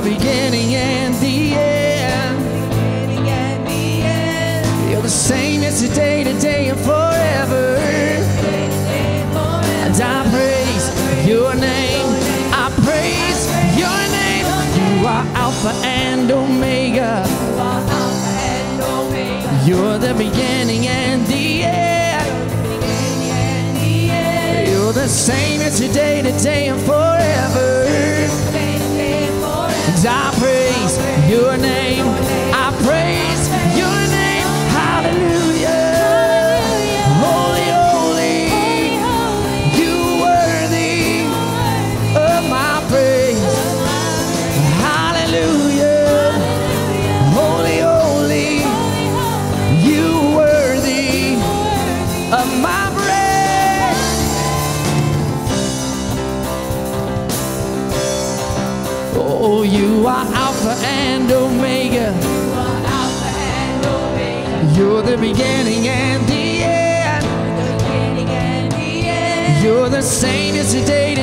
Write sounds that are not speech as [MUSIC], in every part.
the beginning and the end. You're the same yesterday, today, and forever. And I praise your name. I praise your name. You are Alpha and Omega. You're the beginning and the end. You're the same yesterday, today, and forever.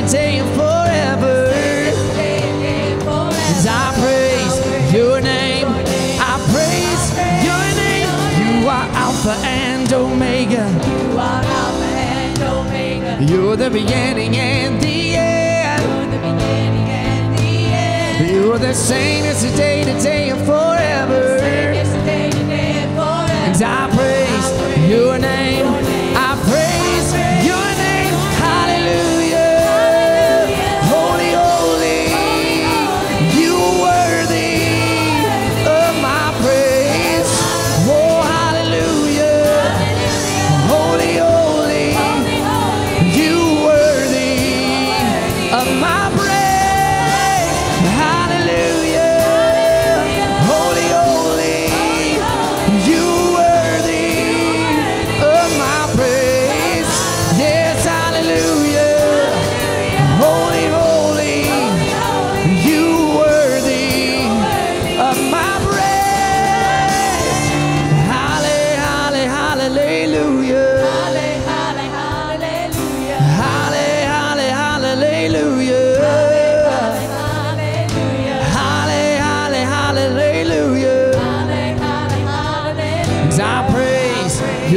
Today, and forever. I praise your name. I praise your name. You are Alpha and Omega. You're Alpha and Omega. You're the beginning and the end. You're the same yesterday, today, and forever.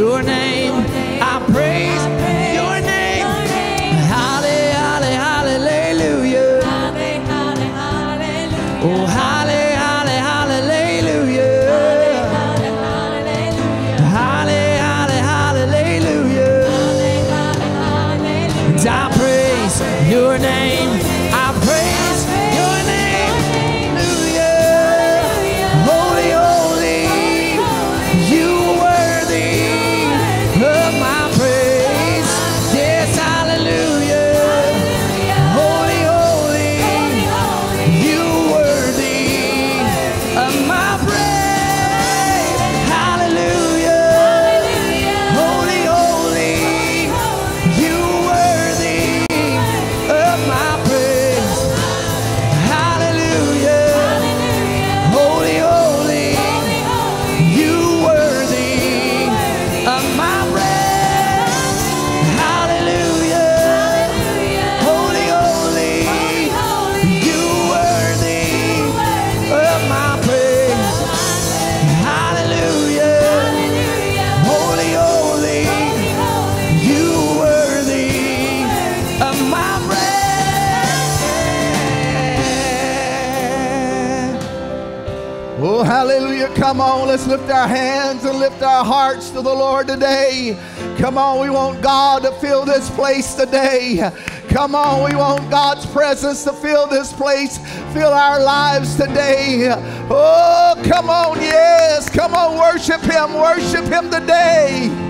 Your name. Come on, let's lift our hands and lift our hearts to the Lord today. Come on, we want God to fill this place today. Come on, we want God's presence to fill this place, fill our lives today. Oh, come on, yes. Come on, worship Him, worship Him today.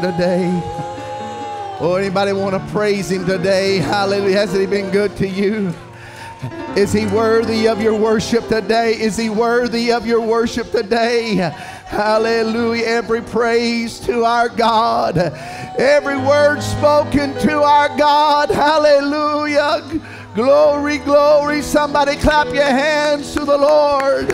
today? Or anybody want to praise him today? Hallelujah. Hasn't he been good to you? Is he worthy of your worship today? Is he worthy of your worship today? Hallelujah. Every praise to our God. Every word spoken to our God. Hallelujah. Glory, glory. Somebody clap your hands to the Lord.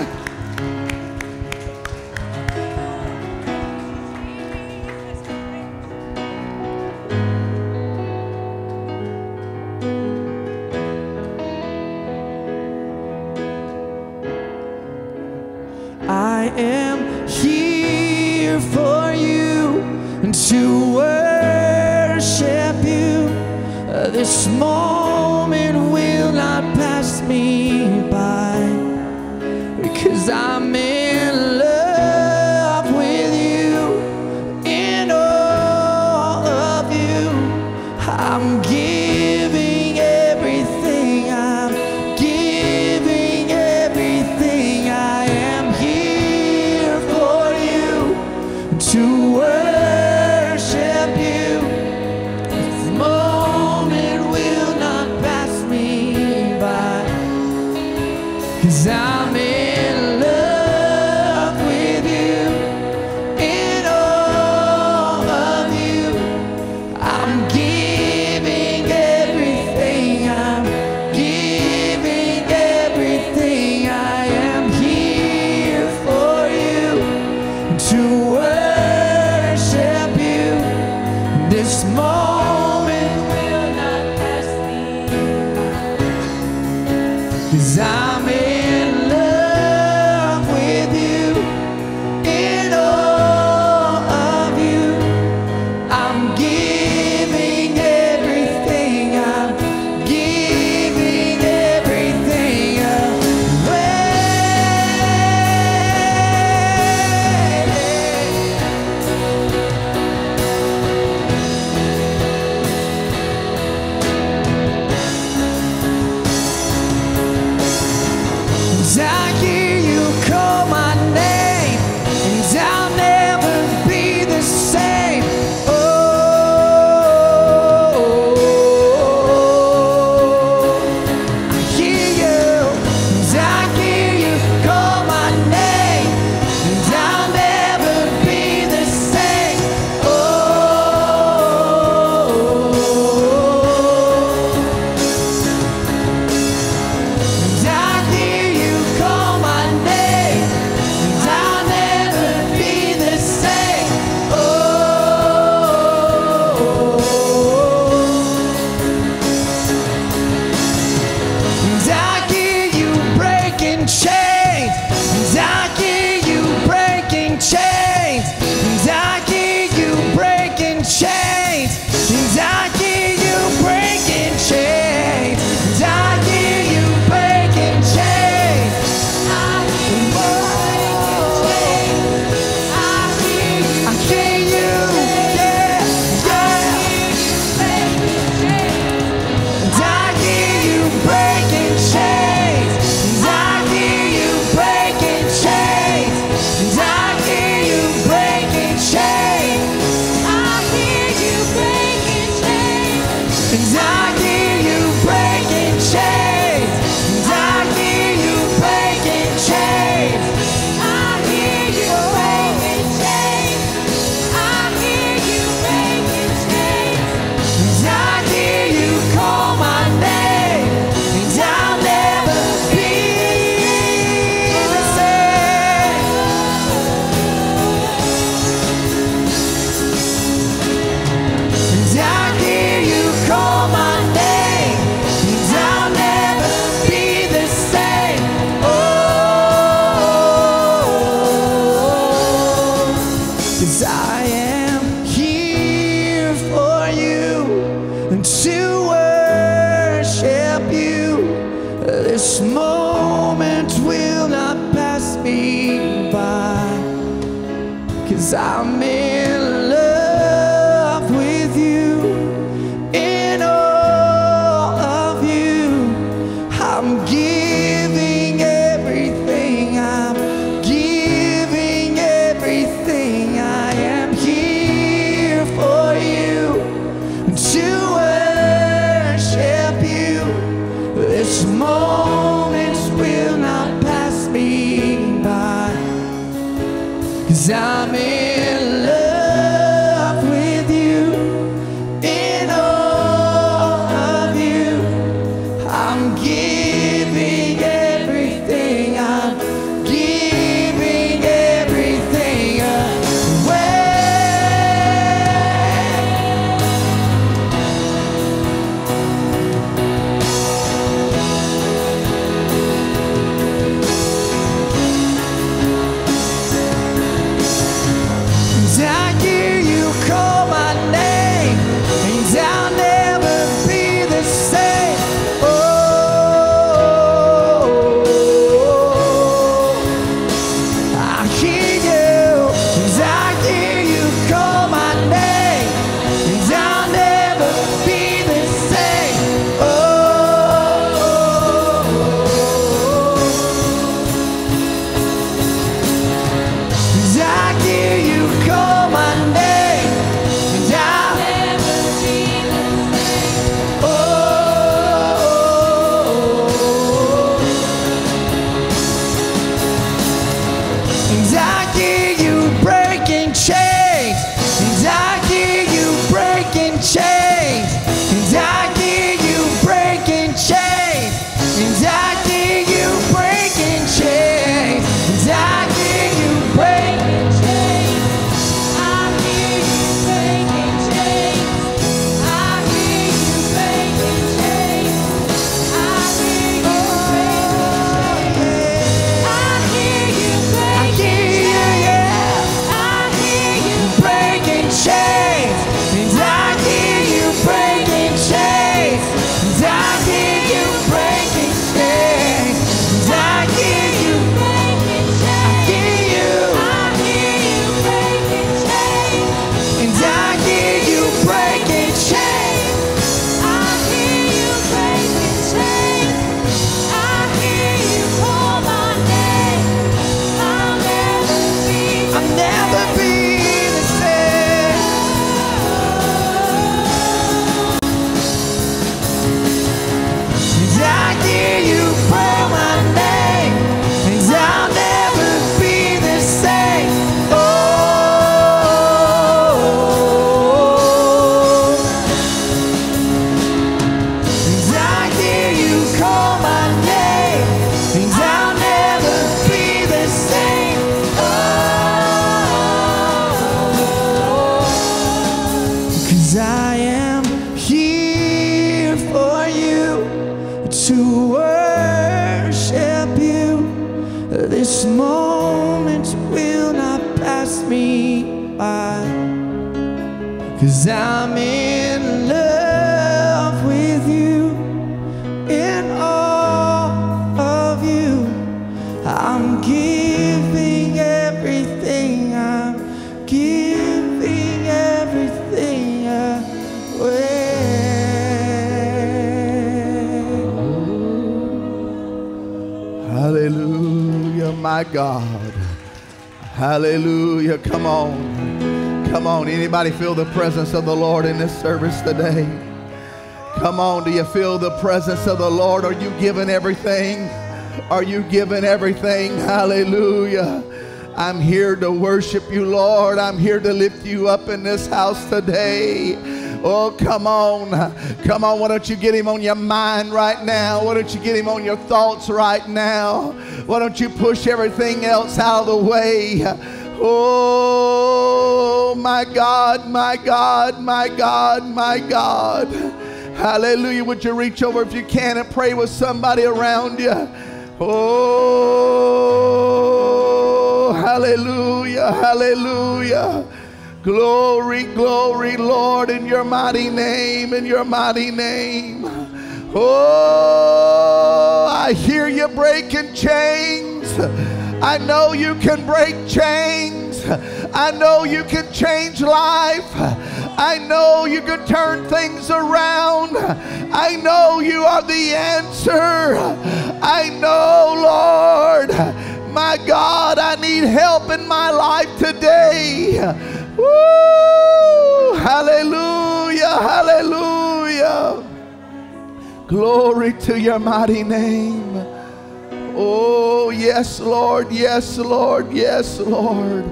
Anybody feel the presence of the Lord in this service today? Come on. Do you feel the presence of the Lord? Are you giving everything? Are you giving everything? Hallelujah. I'm here to worship you, Lord. I'm here to lift you up in this house today. Oh, come on. Come on. Why don't you get him on your mind right now? Why don't you get him on your thoughts right now? Why don't you push everything else out of the way? Oh, my God, my God, my God, my God. Hallelujah. Would you reach over if you can and pray with somebody around you? Oh, hallelujah, hallelujah. Glory, glory, Lord, in your mighty name, in your mighty name. Oh, I hear you breaking chains. I know you can break chains. I know you can change life. I know you can turn things around. I know you are the answer. I know, Lord, my God, I need help in my life today. Woo! Hallelujah, hallelujah. Glory to your mighty name. Oh, yes, Lord, yes, Lord, yes, Lord.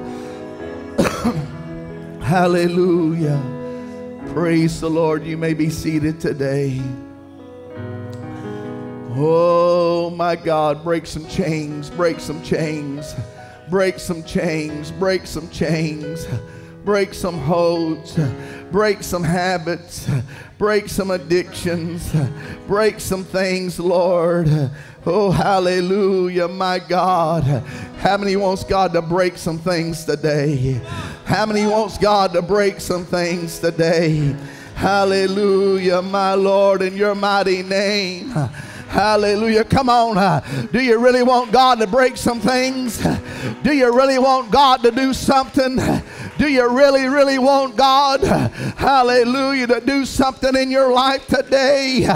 [COUGHS] Hallelujah. Praise the Lord. You may be seated today. Oh, my God. Break some chains, break some chains, break some chains, break some chains, break some holds, break some habits, break some addictions, break some things, Lord. Oh, hallelujah, my God. How many wants God to break some things today? How many wants God to break some things today? Hallelujah, my Lord, in your mighty name. Hallelujah. Come on. uh, Do you really want God to break some things? Uh, do you really want God to do something? Uh, do you really, really want God, uh, hallelujah, to do something in your life today?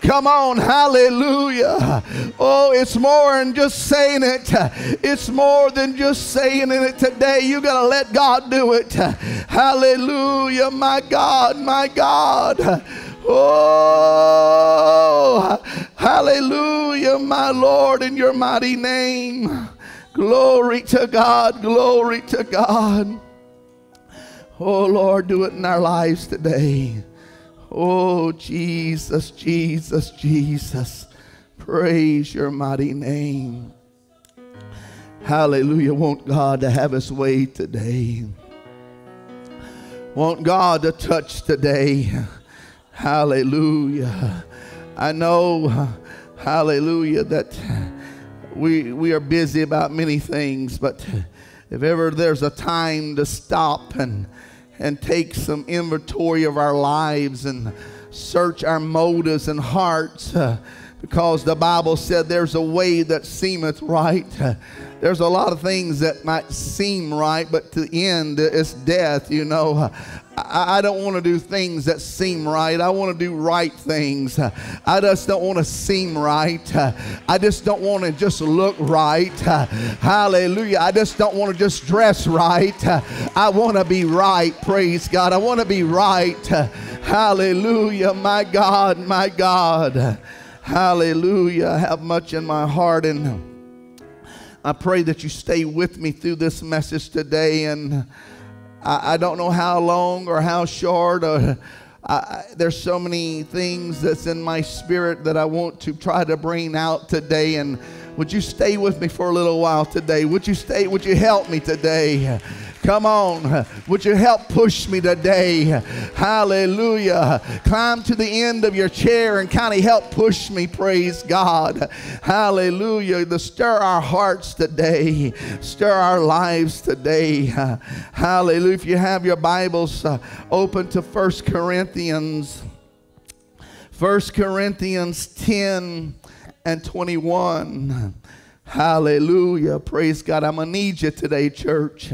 Come on, hallelujah. Oh, it's more than just saying it. It's more than just saying it today. You got to let God do it. Hallelujah, my God, my God. Oh, hallelujah, my Lord, in your mighty name. Glory to God. Glory to God. Oh, Lord, do it in our lives today. Oh, Jesus, Jesus, Jesus. Praise your mighty name. Hallelujah. Want God to have his way today. Want God to touch today. Hallelujah. I know, hallelujah, that we, we are busy about many things, but if ever there's a time to stop and, and take some inventory of our lives and search our motives and hearts, uh, because the Bible said there's a way that seemeth right. There's a lot of things that might seem right, but to the end, it's death, you know. I, don't want to do things that seem right. I want to do right things. I just don't want to seem right. I just don't want to just look right. Hallelujah. I just don't want to just dress right. I want to be right. Praise God. I want to be right. Hallelujah. My God, my God. Hallelujah. I have much in my heart and I pray that you stay with me through this message today. And I, I don't know how long or how short. Or, I, there's so many things that's in my spirit that I want to try to bring out today. And would you stay with me for a little while today? Would you stay? Would you help me today? Come on. Would you help push me today? Hallelujah. Climb to the end of your chair and kind of help push me. Praise God. Hallelujah. To stir our hearts today, stir our lives today. Hallelujah. If you have your Bibles uh, open to First Corinthians, First Corinthians 10 and 21. Hallelujah. Praise God. I'm going to need you today, church.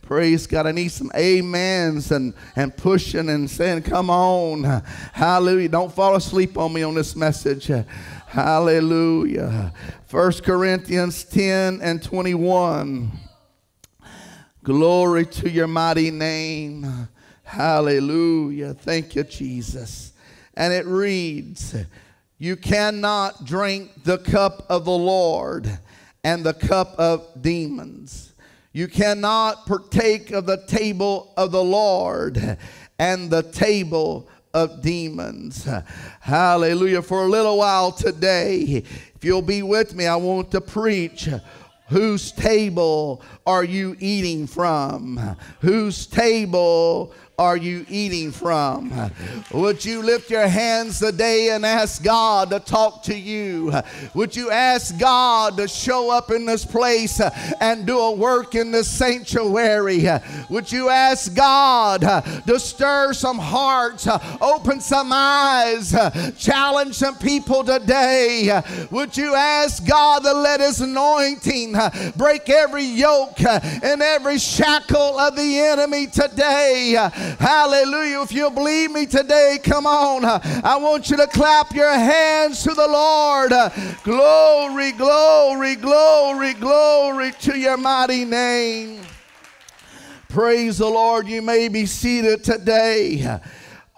Praise God. I need some amens and, and pushing and saying, Come on. Hallelujah. Don't fall asleep on me on this message. Hallelujah. 1 Corinthians 10 and 21. Glory to your mighty name. Hallelujah. Thank you, Jesus. And it reads, You cannot drink the cup of the Lord and the cup of demons. You cannot partake of the table of the Lord and the table of demons. Hallelujah. For a little while today, if you'll be with me, I want to preach. Whose table are you eating from? Whose table are you eating from? Would you lift your hands today and ask God to talk to you? Would you ask God to show up in this place and do a work in this sanctuary? Would you ask God to stir some hearts, open some eyes, challenge some people today? Would you ask God to let His anointing break every yoke and every shackle of the enemy today? Hallelujah. If you believe me today, come on. I want you to clap your hands to the Lord. Glory, glory, glory, glory to your mighty name. Praise the Lord. You may be seated today.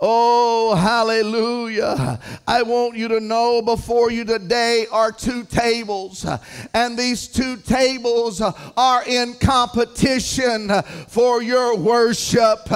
Oh, hallelujah. I want you to know before you today are two tables, and these two tables are in competition for your worship.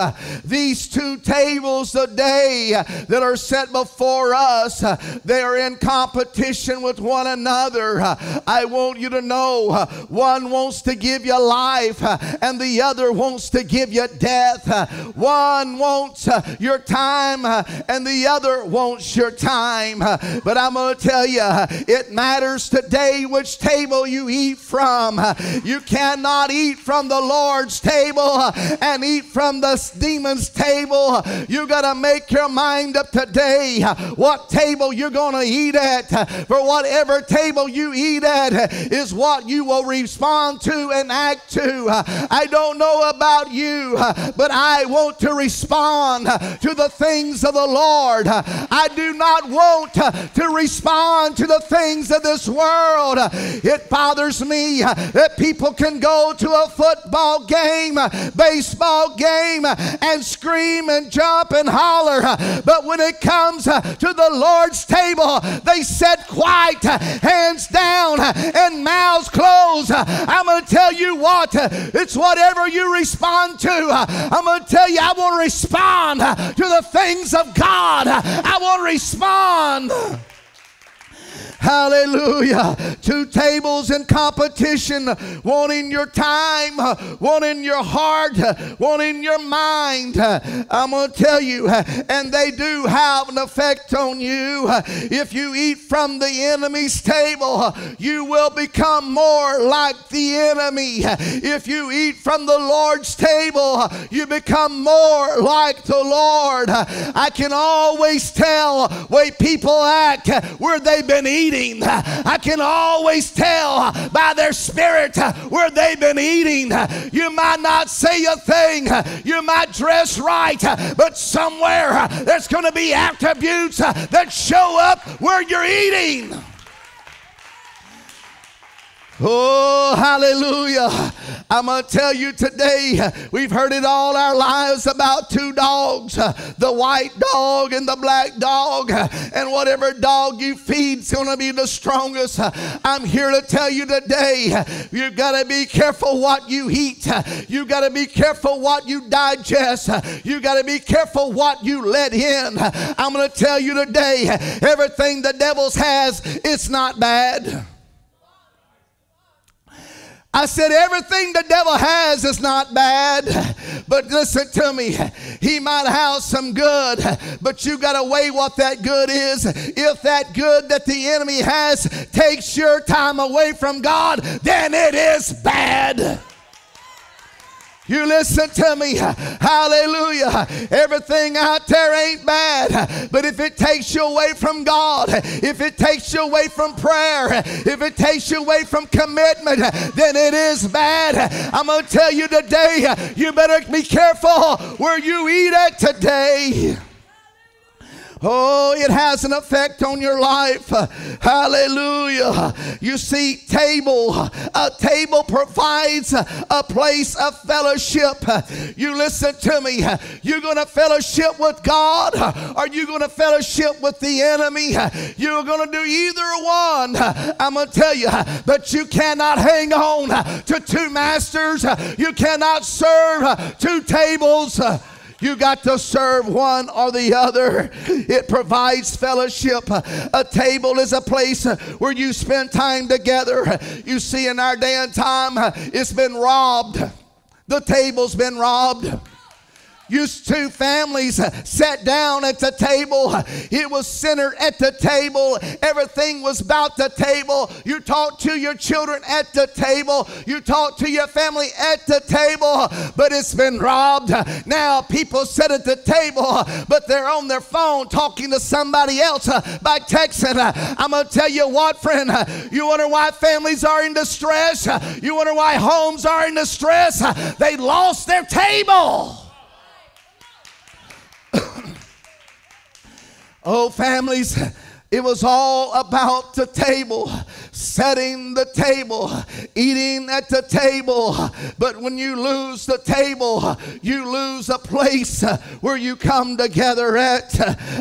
These two tables today that are set before us, they are in competition with one another. I want you to know one wants to give you life, and the other wants to give you death. One wants your time time uh, and the other wants your time. Uh, but I'm going to tell you, uh, it matters today which table you eat from. Uh, you cannot eat from the Lord's table uh, and eat from the demon's table. Uh, you got to make your mind up today what table you're going to eat at. For whatever table you eat at is what you will respond to and act to. I don't know about you, but I want to respond to the things of the Lord. I do not want to respond to the things of this world. It bothers me that people can go to a football game, baseball game, and scream and jump and holler. But when it comes to the Lord's table, they sit quiet, hands down, and mouths closed. I'm going to tell you what? It's whatever you respond to. I'm going to tell you, I will respond to the things of God. I will respond. Hallelujah. Two tables in competition, one in your time, one in your heart, one in your mind. I'm going to tell you, and they do have an effect on you. If you eat from the enemy's table, you will become more like the enemy. If you eat from the Lord's table, you become more like the Lord. I can always tell way people act where they've been eating eating. I can always tell by their spirit where they've been eating. You might not say a thing, you might dress right, but somewhere there's going to be attributes that show up where you're eating. Oh, hallelujah. I'm going to tell you today, we've heard it all our lives about two dogs the white dog and the black dog. And whatever dog you feed is going to be the strongest. I'm here to tell you today, you've got to be careful what you eat. You got to be careful what you digest. You got to be careful what you let in. I'm going to tell you today, everything the devil has, it's not bad. I said, everything the devil has is not bad. But listen to me, he might have some good, but you got to weigh what that good is. If that good that the enemy has takes your time away from God, then it is bad. You listen to me. Hallelujah. Everything out there ain't bad. But if it takes you away from God, if it takes you away from prayer, if it takes you away from commitment, then it is bad. I'm going to tell you today, you better be careful where you eat at today. Oh, it has an effect on your life. Hallelujah. You see, table, a table provides a place of fellowship. You listen to me. You're going to fellowship with God. Are you're going to fellowship with the enemy? You're going to do either one. I'm going to tell you, but you cannot hang on to two masters. You cannot serve two tables. You got to serve one or the other. It provides fellowship. A table is a place where you spend time together. You see, in our day and time, it's been robbed. The table's been robbed. Used to families uh, sat down at the table. It was centered at the table. Everything was about the table. You talk to your children at the table. You talk to your family at the table. But it's been robbed. Now people sit at the table, but they're on their phone talking to somebody else uh, by texting. Uh, I'm going to tell you what, friend. You wonder why families are in distress. You wonder why homes are in distress. They lost their table. Oh, families, it was all about the table, setting the table, eating at the table. But when you lose the table, you lose a place where you come together at.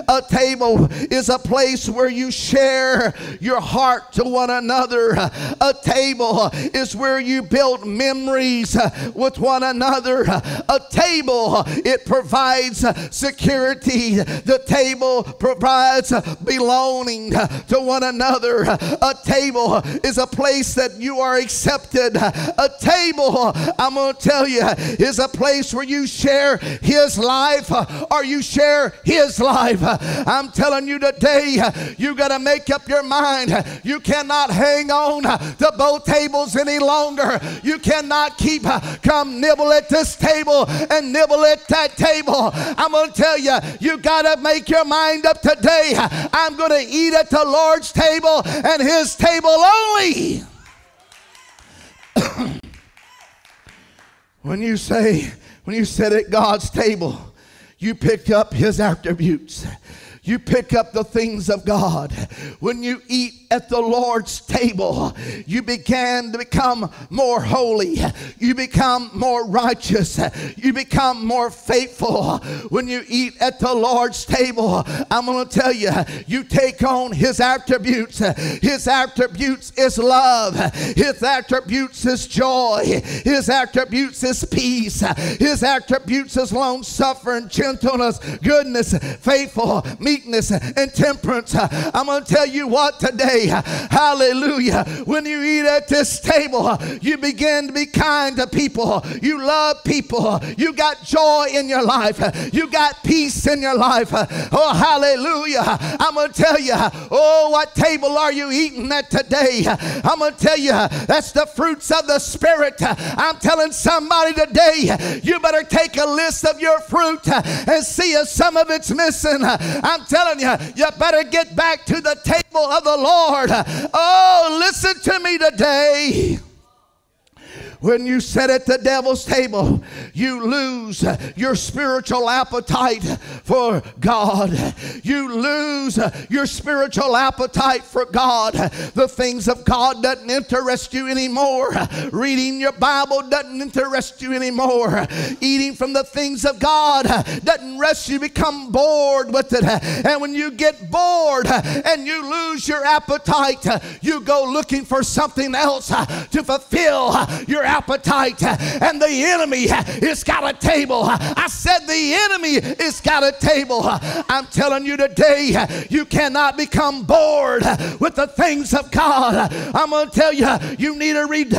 A table is a place where you share your heart to one another. A table is where you build memories with one another. A table, it provides security. The table provides belonging to one another. A table is a place that you are accepted. A table, I'm going to tell you, is a place where you share His life or you share His life. I'm telling you today, you got to make up your mind. You cannot hang on to both tables any longer. You cannot keep come nibble at this table and nibble at that table. I'm going to tell you, you got to make your mind up today. I'm going to eat at the Lord's table and his table only. [COUGHS] when you say, when you sit at God's table, you pick up his attributes. You pick up the things of God. When you eat at the Lord's table, you began to become more holy. You become more righteous. You become more faithful. When you eat at the Lord's table, I'm going to tell you, you take on His attributes. His attributes is love. His attributes is joy. His attributes is peace. His attributes is long suffering, gentleness, goodness, faithful, meekness, and temperance. I'm going to tell you what today Hallelujah. When you eat at this table, you begin to be kind to people. You love people. You got joy in your life. You got peace in your life. Oh, hallelujah. I'm going to tell you, oh, what table are you eating at today? I'm going to tell you, that's the fruits of the Spirit. I'm telling somebody today, you better take a list of your fruit and see if some of it's missing. I'm telling you, you better get back to the table of the Lord. Oh, listen to me today. When you sit at the devil's table, you lose your spiritual appetite for God. You lose your spiritual appetite for God. The things of God doesn't interest you anymore. Reading your Bible doesn't interest you anymore. Eating from the things of God doesn't rest you. Become bored with it. And when you get bored and you lose your appetite, you go looking for something else to fulfill your appetite, and the enemy has got a table. I said the enemy has got a table. I'm telling you today, you cannot become bored with the things of God. I'm going to tell you, you need to read,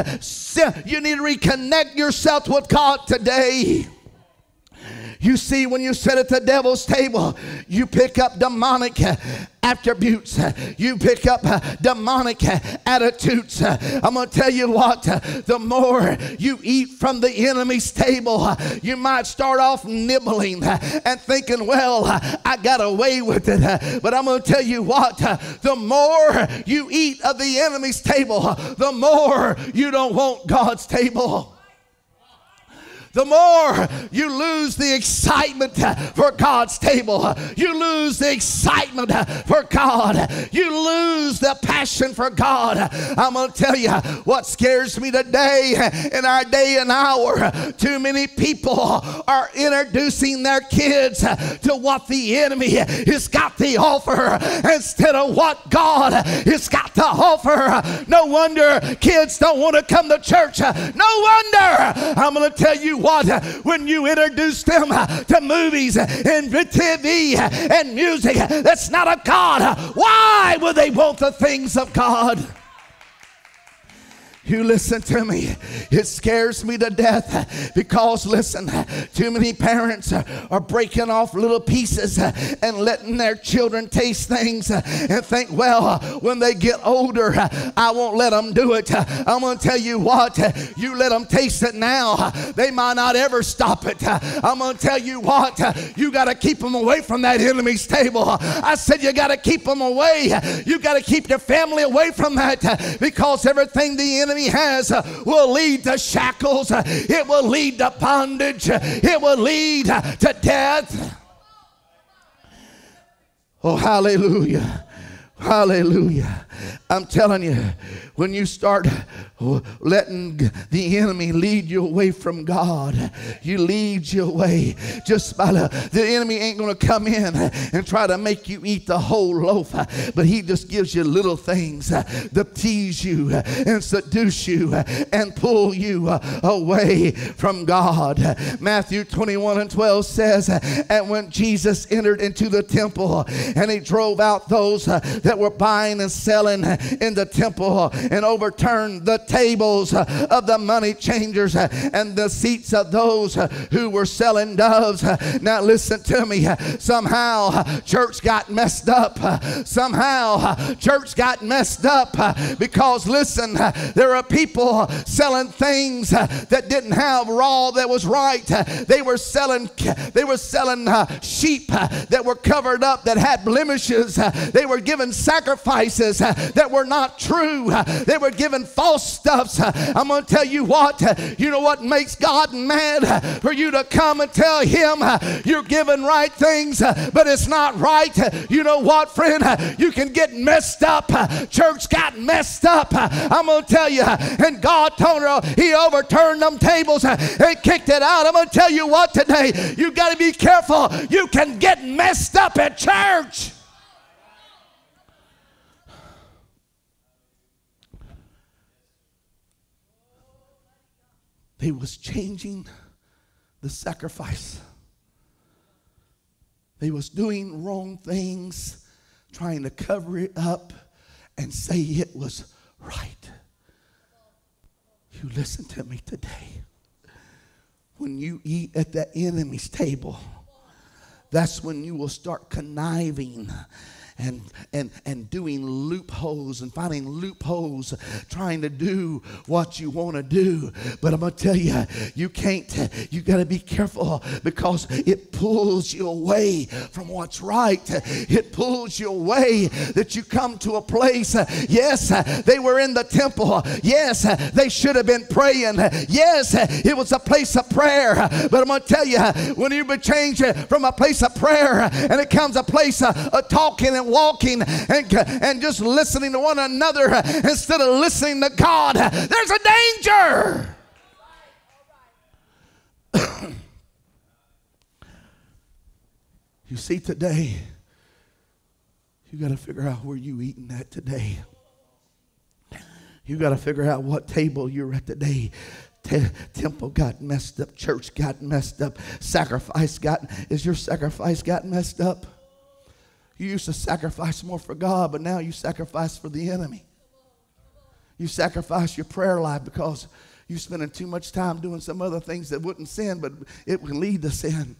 you need to reconnect yourself with God today. You see, when you sit at the devil's table, you pick up demonic attributes. You pick up demonic attitudes. I'm going to tell you what, the more you eat from the enemy's table, you might start off nibbling and thinking, well, I got away with it. But I'm going to tell you what, the more you eat of the enemy's table, the more you don't want God's table the more you lose the excitement for God's table. You lose the excitement for God. You lose the passion for God. I'm going to tell you what scares me today in our day and hour. Too many people are introducing their kids to what the enemy has got to offer instead of what God has got to offer. No wonder kids don't want to come to church. No wonder. I'm going to tell you what, when you introduce them to movies and TV and music that's not of God, why would they want the things of God? You listen to me. It scares me to death because, listen, too many parents are breaking off little pieces and letting their children taste things and think, well, when they get older, I won't let them do it. I'm going to tell you what, you let them taste it now, they might not ever stop it. I'm going to tell you what, you got to keep them away from that enemy's table. I said, you got to keep them away. You got to keep your family away from that because everything the enemy enemy has uh, will lead to shackles, uh, it will lead to bondage, uh, it will lead to death. Oh, hallelujah. Hallelujah. I'm telling you, when you start letting the enemy lead you away from God, you lead you away just by the, the enemy ain't going to come in and try to make you eat the whole loaf, but he just gives you little things that tease you and seduce you and pull you away from God. Matthew 21 and 12 says, And when Jesus entered into the temple and he drove out those that were buying and selling Uh, in the temple uh, and overturned the tables uh, of the money changers and the seats of those who were selling doves. Now, listen to me. Somehow, church got messed up. Somehow, church got messed up because, listen, there are people selling things that didn't have raw that was right. They were selling, they were selling sheep that were covered up that had blemishes. They were giving sacrifices uh, that were not true. Uh, They were given false stuffs. Uh, I'm going to tell you what, uh, you know what makes God mad? Uh, for you to come and tell him uh, you're giving right things, uh, but it's not right. You know what, friend? You can get messed up. Church got messed up. I'm going to tell you, and God told her, He overturned them tables and kicked it out. I'm going to tell you what today, you got to be careful. You can get messed up at church. They was changing the sacrifice. They was doing wrong things, trying to cover it up and say it was right. You listen to me today. When you eat at the enemy's table, that's when you will start conniving and, and, and doing loopholes and finding loopholes, trying to do what you want to do. But I'm going to tell you, you can't, you got to be careful because it pulls you away from what's right. It pulls you away that you come to a place. Yes, they were in the temple. Yes, they should have been praying. Yes, it was a place of prayer. But I'm going to tell you, when you change from a place of prayer and it comes a place of, of talking and walking and, and just listening to one another instead of listening to God, there's a danger. you see, today, you got to figure out where you eating at today. You got to figure out what table you're at today. Te- temple got messed up, church got messed up, sacrifice got is your sacrifice got messed up? You used to sacrifice more for God, but now you sacrifice for the enemy. You sacrifice your prayer life because you're spending too much time doing some other things that wouldn't sin, but it would lead to sin.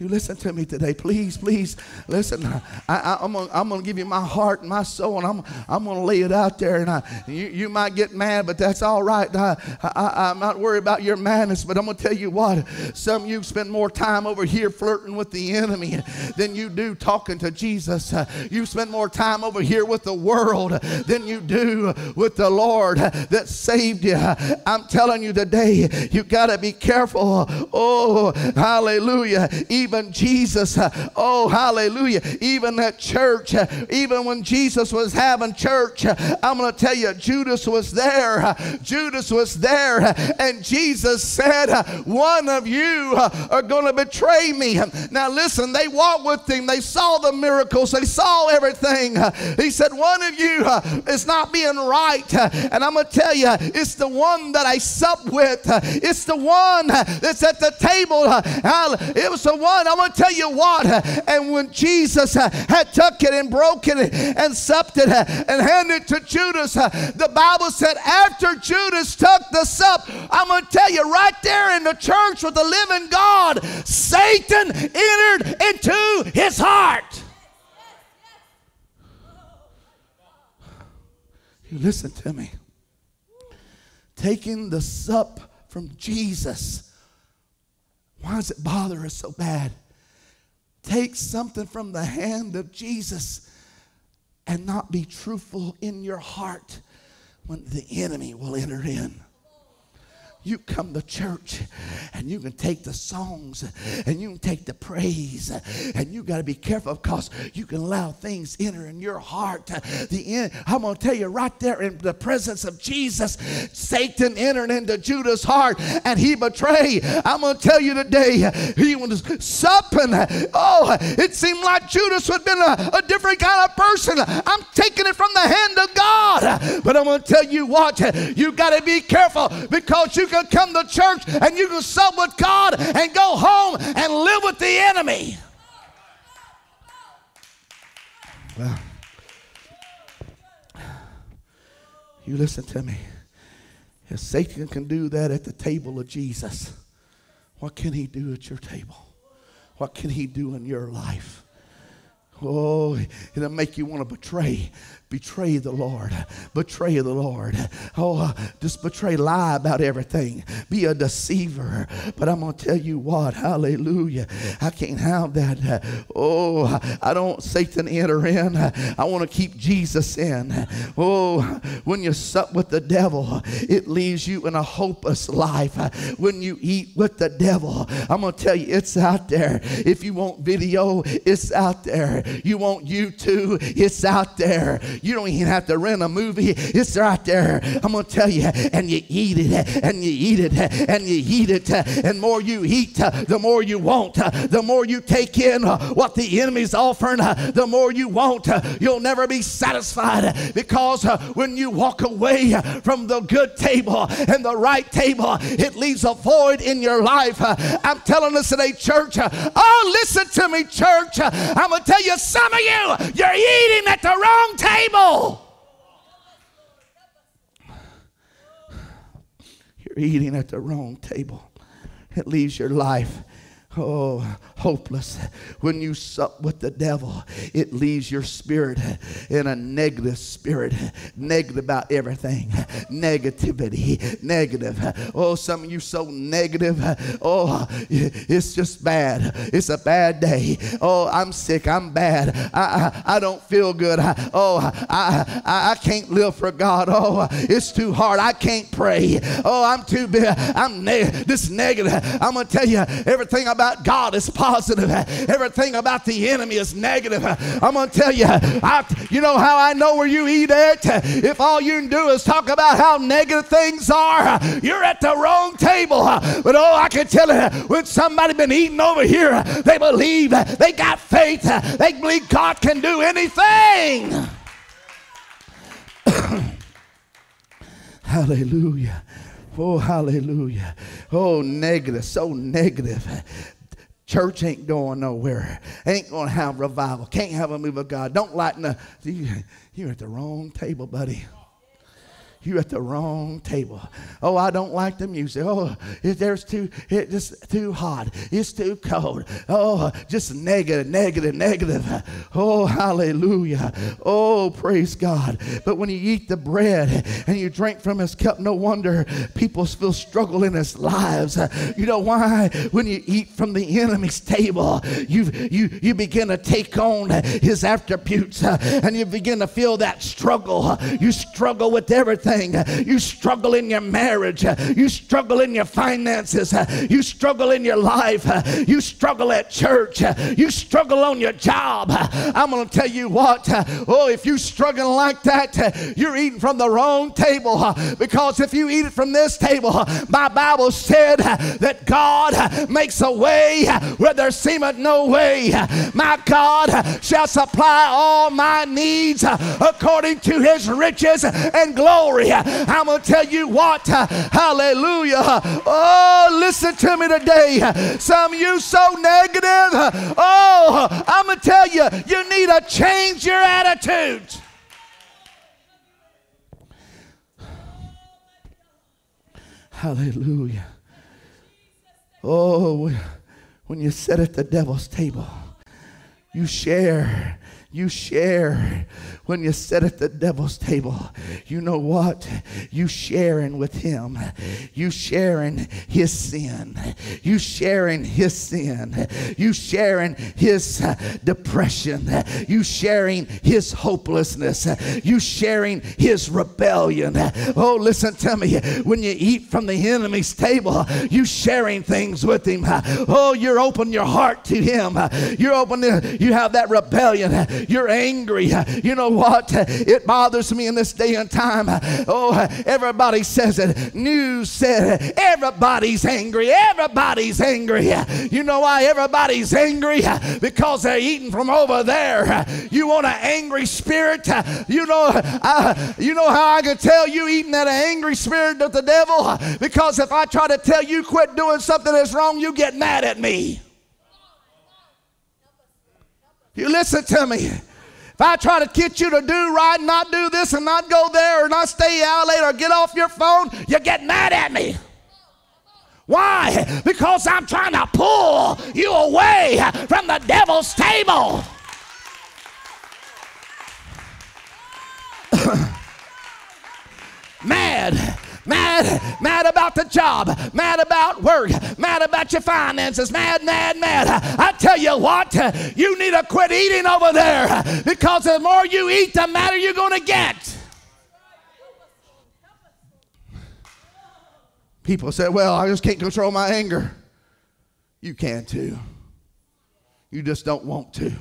You listen to me today, please, please listen. I, am gonna, I'm gonna give you my heart and my soul, and I'm, I'm gonna lay it out there. And I, you, you might get mad, but that's all right. I, I, I'm not worried about your madness, but I'm gonna tell you what. Some of you spend more time over here flirting with the enemy than you do talking to Jesus. You spend more time over here with the world than you do with the Lord that saved you. I'm telling you today, you gotta be careful. Oh, hallelujah. Even even Jesus, uh, oh, hallelujah, even that church, uh, even when Jesus was having church, uh, I'm going to tell you, Judas was there. Uh, Judas was there, uh, and Jesus said, uh, One of you are going to betray me. Now, listen, they walked with him, they saw the miracles, they saw everything. He said, One of you is not being right. And I'm going to tell you, it's the one that I sup with, it's the one that's at the table. It was the one I'm going to tell you what. And when Jesus had took it and broken it and supped it and handed it to Judas, the Bible said after Judas took the sup, I'm going to tell you right there in the church with the living God, Satan entered into his heart. You listen to me. Taking the sup from Jesus why does it bother us so bad? Take something from the hand of Jesus and not be truthful in your heart when the enemy will enter in. You come to church and you can take the songs and you can take the praise and you got to be careful because you can allow things enter in your heart. The end, I'm going to tell you right there in the presence of Jesus, Satan entered into Judas' heart and he betrayed. I'm going to tell you today, he was supping. Oh, it seemed like Judas would have been a, a different kind of person. I'm taking it from the hand of God. But I'm going to tell you what, you got to be careful because you can come to church and you can sup with God and go home and live with the enemy. Well, you listen to me. If Satan can do that at the table of Jesus, what can he do at your table? What can he do in your life? Oh, it'll make you want to betray betray the Lord. Betray the Lord. Oh, uh, just betray, lie about everything. Be a deceiver. But I'm going to tell you what, hallelujah. I can't have that. Oh, I don't want Satan enter in. I want to keep Jesus in. Oh, when you sup with the devil, it leaves you in a hopeless life. When you eat with the devil, I'm going to tell you, it's out there. If you want video, it's out there. You want YouTube, it's out there. You don't even have to rent a movie, it's right there. I'm going to tell you, and you eat it, and you eat it, and you eat it, and more you eat, the more you want, the more you take in what the enemy's offering, the more you want. You'll never be satisfied because when you walk away from the good table and the right table, it leaves a void in your life. I'm telling us today, church. Oh, listen to me, church. I'm going to tell you, some of you, you're eating at the wrong table. You're eating at the wrong table. It leaves your life oh, hopeless. When you sup with the devil, it leaves your spirit in a negative spirit, negative about everything, negativity, negative. Oh, some of you so negative. Oh, it's just bad. It's a bad day. Oh, I'm sick. I'm bad. I, I, I don't feel good. Oh, I, I, I can't live for God. Oh, it's too hard. I can't pray. Oh, I'm too big. I'm ne- this negative. I'm to tell you everything about God is positive. Everything about the enemy is negative. I'm going to tell you, I, you know how I know where you eat at? If all you can do is talk about how negative things are, you're at the wrong table. But oh, I can tell you, when somebody been eating over here, they believe, they got faith, they believe God can do anything. [COUGHS] Hallelujah. Oh, hallelujah. Oh, negative, so negative. Church ain't going nowhere. Ain't going to have revival. Can't have a move of God. Don't like no. You're at the wrong table, buddy. You're at the wrong table. Oh, I don't like the music. Oh, it, there's too, it's just too hot. It's too cold. Oh, just negative, negative, negative. Oh, hallelujah. Oh, praise God. But when you eat the bread and you drink from his cup, no wonder people still struggle in his lives. You know why? When you eat from the enemy's table, you you you begin to take on his attributes uh, and you begin to feel that struggle. You struggle with everything you struggle in your marriage. You struggle in your finances. You struggle in your life. You struggle at church. You struggle on your job. I'm going to tell you what. Oh, if you struggle like that, you're eating from the wrong table. Because if you eat it from this table, my Bible said that God makes a way where there seemeth no way. My God shall supply all my needs according to his riches and glory glory. I'm going to tell you what, hallelujah. Oh, listen to me today. Some of you so negative. Oh, I'm going to tell you, you need to change your attitude. Hallelujah. Oh, when you sit at the devil's table, you share you share when you sit at the devil's table. You know what? You sharing with him. You sharing his sin. You sharing his sin. You sharing his uh, depression. You sharing his hopelessness. You sharing his rebellion. Oh, listen to me. When you eat from the enemy's table, you sharing things with him. Oh, you're open your heart to him. You're open. To, you have that rebellion you're angry. You know what? It bothers me in this day and time. Oh, everybody says it. News said it. everybody's angry. Everybody's angry. You know why everybody's angry? Because they're eating from over there. You want an angry spirit? You know, uh, you know how I can tell you eating that angry spirit of the devil? Because if I try to tell you quit doing something that's wrong, you get mad at me. You listen to me. If I try to get you to do right and not do this and not go there or not stay out late or get off your phone, you get mad at me. Why? Because I'm trying to pull you away from the devil's table. [COUGHS] mad Mad, mad about the job, mad about work, mad about your finances, mad, mad, mad. I tell you what, you need to quit eating over there because the more you eat, the madder you're going to get. People say, well, I just can't control my anger. You can too. You just don't want to.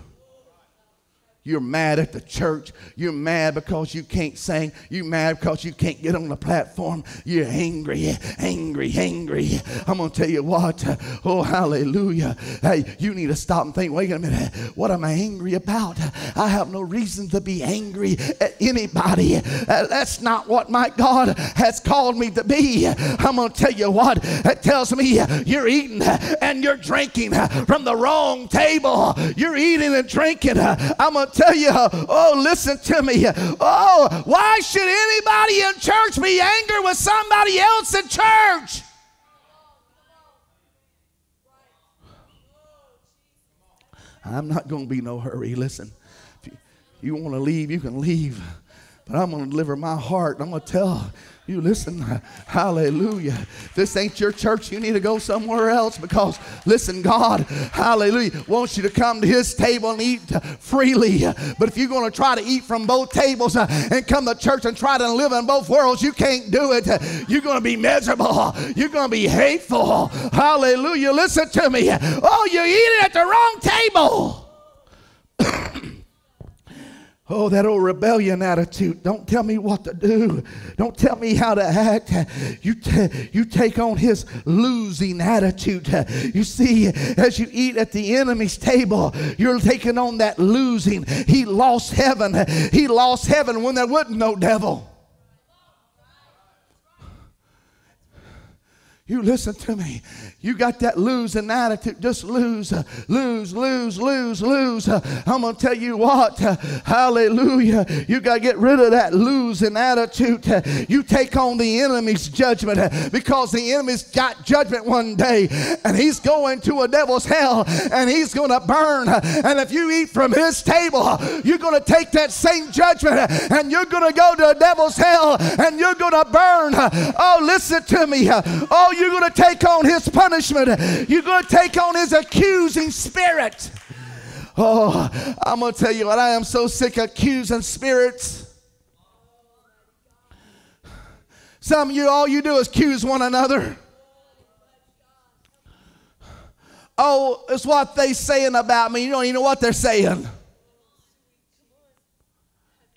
You're mad at the church. You're mad because you can't sing. You're mad because you can't get on the platform. You're angry, angry, angry. I'm going to tell you what. Oh, hallelujah. Hey, you need to stop and think wait a minute. What am I angry about? I have no reason to be angry at anybody. Uh, that's not what my God has called me to be. I'm going to tell you what. It tells me you're eating and you're drinking from the wrong table. You're eating and drinking. I'm going to tell you, oh, listen to me. Oh, why should anybody in church be angry with somebody else in church? I'm not going to be no hurry. Listen, if you, you want to leave, you can leave. But I'm going to deliver my heart. I'm going to tell you listen, [LAUGHS] hallelujah. this ain't your church, you need to go somewhere else because, listen, God, hallelujah, wants you to come to His table and eat freely. But if you're going to try to eat from both tables uh, and come to church and try to live in both worlds, you can't do it. You're going to be miserable. You're going to be hateful. Hallelujah. Listen to me. Oh, you're eating at the wrong table. Oh, that old rebellion attitude. Don't tell me what to do. Don't tell me how to act. You, you take on his losing attitude. You see, as you eat at the enemy's table, you're taking on that losing. He lost heaven. He lost heaven when there wasn't no devil. You listen to me. You got that losing attitude. Just lose, lose, lose, lose, lose. I'm going to tell you what. Hallelujah. You got to get rid of that losing attitude. You take on the enemy's judgment because the enemy's got judgment one day and he's going to a devil's hell and he's going to burn. And if you eat from his table, you're going to take that same judgment and you're going to go to a devil's hell and you're going to burn. Oh, listen to me. Oh, you're going to take on his punishment. You're going to take on his accusing spirit. Oh, I'm going to tell you what, I am so sick of accusing spirits. Some of you, all you do is accuse one another. Oh, it's what they saying about me. You don't even know what they're saying.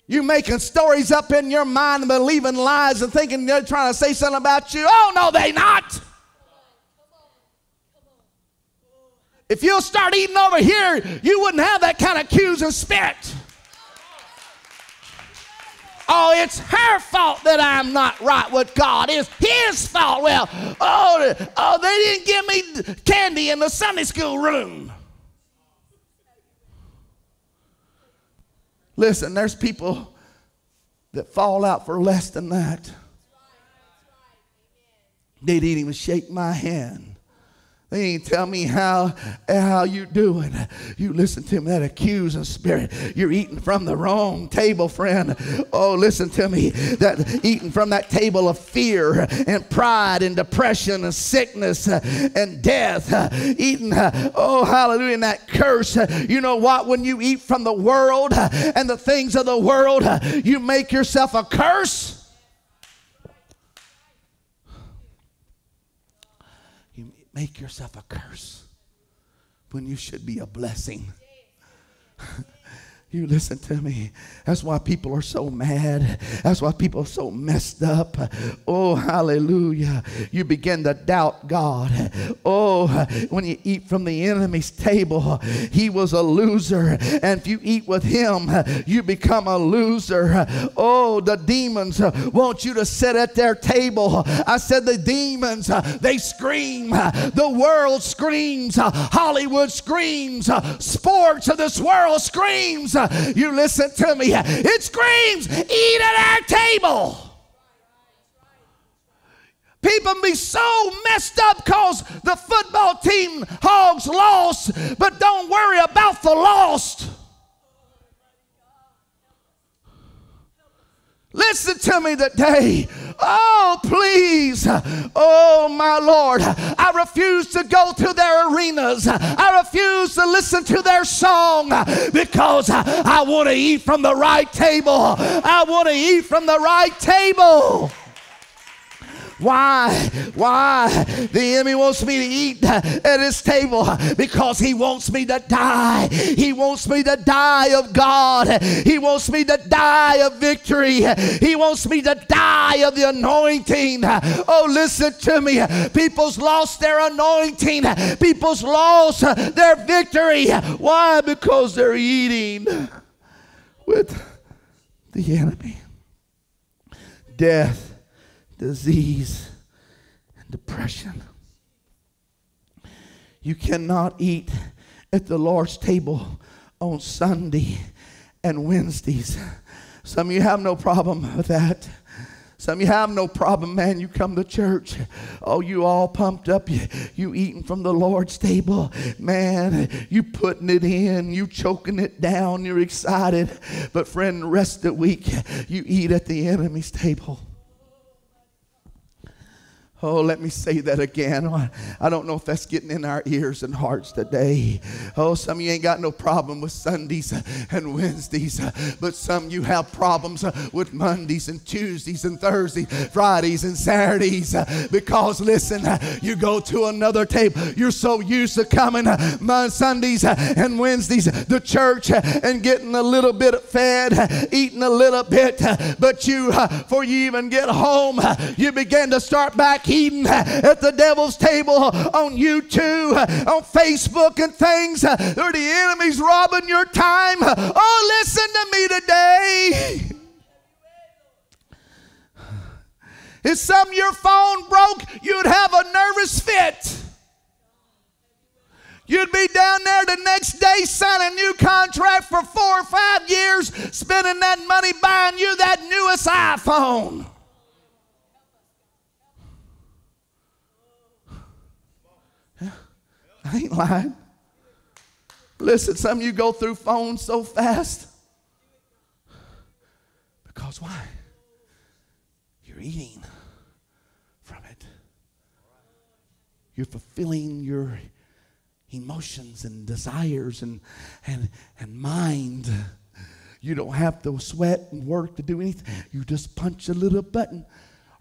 You making stories up in your mind and believing lies and thinking they're trying to say something about you. Oh, no, they not. If you'll start eating over here, you wouldn't have that kind of cues accusing spirit. Oh, it's her fault that I'm not right with God. It's his fault. Well, oh, oh, they didn't give me candy in the Sunday school room. Listen, there's people that fall out for less than that. They didn't even shake my hand. They ain't tell me how how you doing. You listen to me, that accusing spirit. You're eating from the wrong table, friend. Oh, listen to me. That eating from that table of fear and pride and depression and sickness and death. Eating, oh hallelujah, and that curse. You know what? When you eat from the world and the things of the world, you make yourself a curse. Make yourself a curse when you should be a blessing. [LAUGHS] You listen to me. That's why people are so mad. That's why people are so messed up. Oh, hallelujah. You begin to doubt God. Oh, when you eat from the enemy's table, he was a loser. And if you eat with him, you become a loser. Oh, the demons want you to sit at their table. I said, the demons, they scream. The world screams. Hollywood screams. Sports of this world screams. You listen to me. It screams, eat at our table. People be so messed up because the football team hogs lost, but don't worry about the lost. Listen to me today. Oh, please. Oh, my Lord. I refuse to go to their arenas. I refuse to listen to their song because I want to eat from the right table. I want to eat from the right table. Why? Why? The enemy wants me to eat at his table because he wants me to die. He wants me to die of God. He wants me to die of victory. He wants me to die of the anointing. Oh, listen to me. People's lost their anointing. People's lost their victory. Why? Because they're eating with the enemy. Death disease, and depression. You cannot eat at the Lord's table on Sunday and Wednesdays. Some of you have no problem with that. Some of you have no problem, man. You come to church. Oh, you all pumped up. You, you eating from the Lord's table. Man, you putting it in. You choking it down. You're excited. But friend, rest of the week, you eat at the enemy's table. Oh, let me say that again. I don't know if that's getting in our ears and hearts today. Oh, some of you ain't got no problem with Sundays and Wednesdays, but some you have problems with Mondays and Tuesdays and Thursdays, Fridays and Saturdays. Because listen, you go to another table. You're so used to coming on Sundays and Wednesdays to church and getting a little bit fed, eating a little bit, but you, before you even get home, you begin to start back eating at the devil's table on YouTube, on Facebook, and things. Or the enemy's robbing your time. Oh, listen to me today. If some of your phone broke, you'd have a nervous fit. You'd be down there the next day signing a new contract for four or five years, spending that money buying you that newest iPhone. [LAUGHS] I ain't lying. Listen, some of you go through phones so fast. Because why? You're eating from it. You're fulfilling your emotions and desires and, and, and mind. You don't have to sweat and work to do anything. You just punch a little button.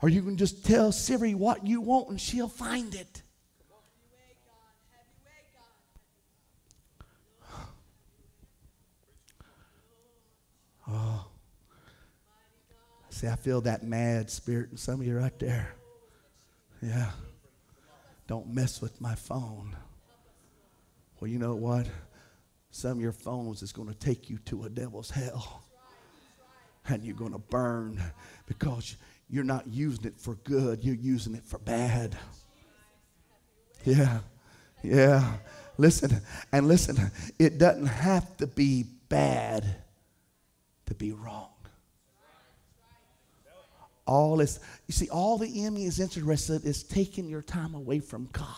Or you can just tell Siri what you want and she'll find it. See, I feel that mad spirit in some of you right there. Yeah. Don't mess with my phone. Well, you know what? Some of your phones is going to take you to a devil's hell. And you're going to burn because you're not using it for good, you're using it for bad. Yeah. Yeah. Listen, and listen, it doesn't have to be bad to be wrong. All is, you see, all the enemy is interested is taking your time away from God.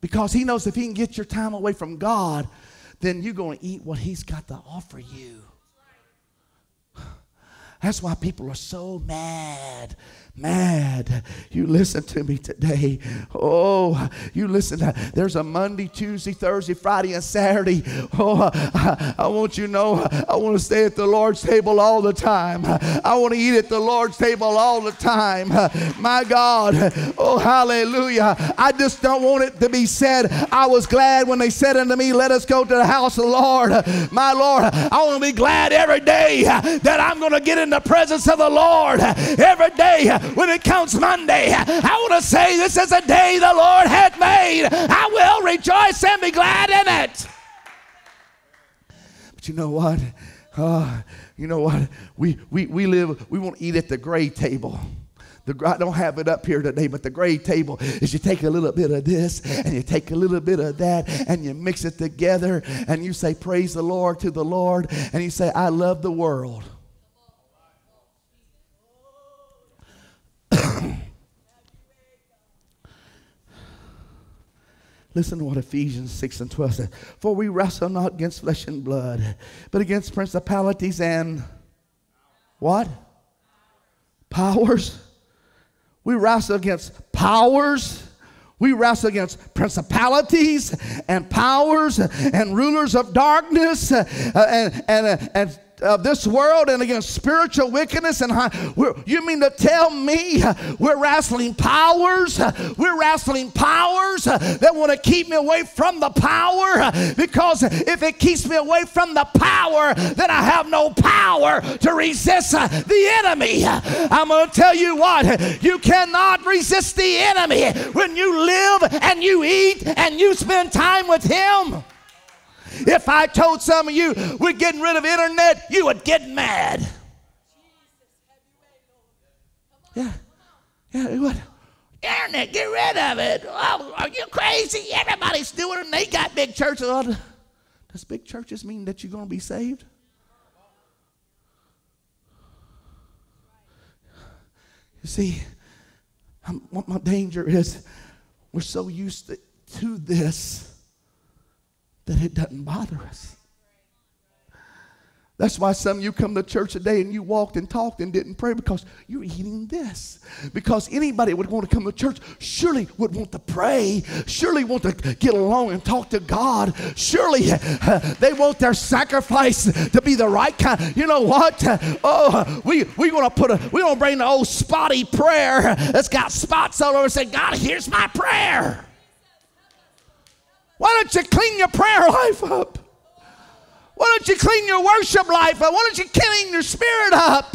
Because he knows if he can get your time away from God, then you're going to eat what he's got to offer you. That's why people are so mad mad. You listen to me today. Oh, you listen. There's a Monday, Tuesday, Thursday, Friday, and Saturday. Oh, I, I want you to know I want to stay at the Lord's table all the time. I want to eat at the Lord's table all the time. My God. Oh, hallelujah. I just don't want it to be said. I was glad when they said unto me, Let us go to the house of the Lord. My Lord, I want to be glad every day that I'm going to get in the presence of the Lord. Every day when it comes Monday, I want to say this is a day the Lord hath made. I will rejoice and be glad in it. But you know what? Uh, you know what? We, we, we live, we want to eat at the gray table. The, I don't have it up here today, but the gray table is you take a little bit of this and you take a little bit of that and you mix it together and you say, Praise the Lord to the Lord. And you say, I love the world. Listen to what Ephesians 6 and 12 says. For we wrestle not against flesh and blood, but against principalities and what? powers. We wrestle against powers. We wrestle against principalities and powers and rulers of darkness uh, and, and, and of this world and against spiritual wickedness and high. you mean to tell me uh, we're wrestling powers uh, we're wrestling powers uh, that want to keep me away from the power because if it keeps me away from the power then i have no power to resist the enemy i'm going to tell you what you cannot resist the enemy when you live and you eat and you spend time with him if I told some of you we're getting rid of internet, you would get mad. Yeah. Yeah, it would. Internet, get rid of it. Oh, are you crazy? Everybody's doing it and they got big churches. Oh, does big churches mean that you're going to be saved? You see, I'm, what my danger is, we're so used to, to this that it doesn't bother us. That's why some of you come to church today and you walked and talked and didn't pray because you're eating this. Because anybody would want to come to church surely would want to pray, surely want to get along and talk to God. Surely [LAUGHS] they want their sacrifice to be the right kind. You know what? [LAUGHS] Oh, we we want to put a we to bring the old spotty prayer that's got spots all over and say, God, here's my prayer. Why don't you clean your prayer [LAUGHS] life up? Why don't you clean your worship life up? Why don't you clean your spirit up?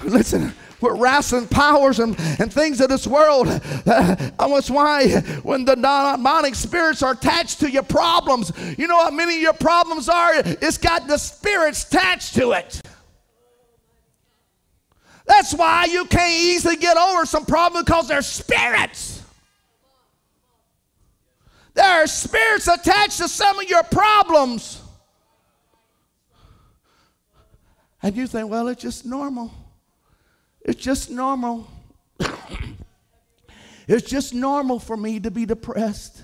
[LAUGHS] Listen, we're wrestling powers and, and things of this world. [LAUGHS] Uh, that's why when the demonic spirits are attached to your problems, you know what many of your problems are? It's got the spirits attached to it. That's why you can't easily get over some problems because they're spirits. There are spirits attached to some of your problems. And you think, well, it's just normal. It's just normal. [COUGHS] it's just normal for me to be depressed.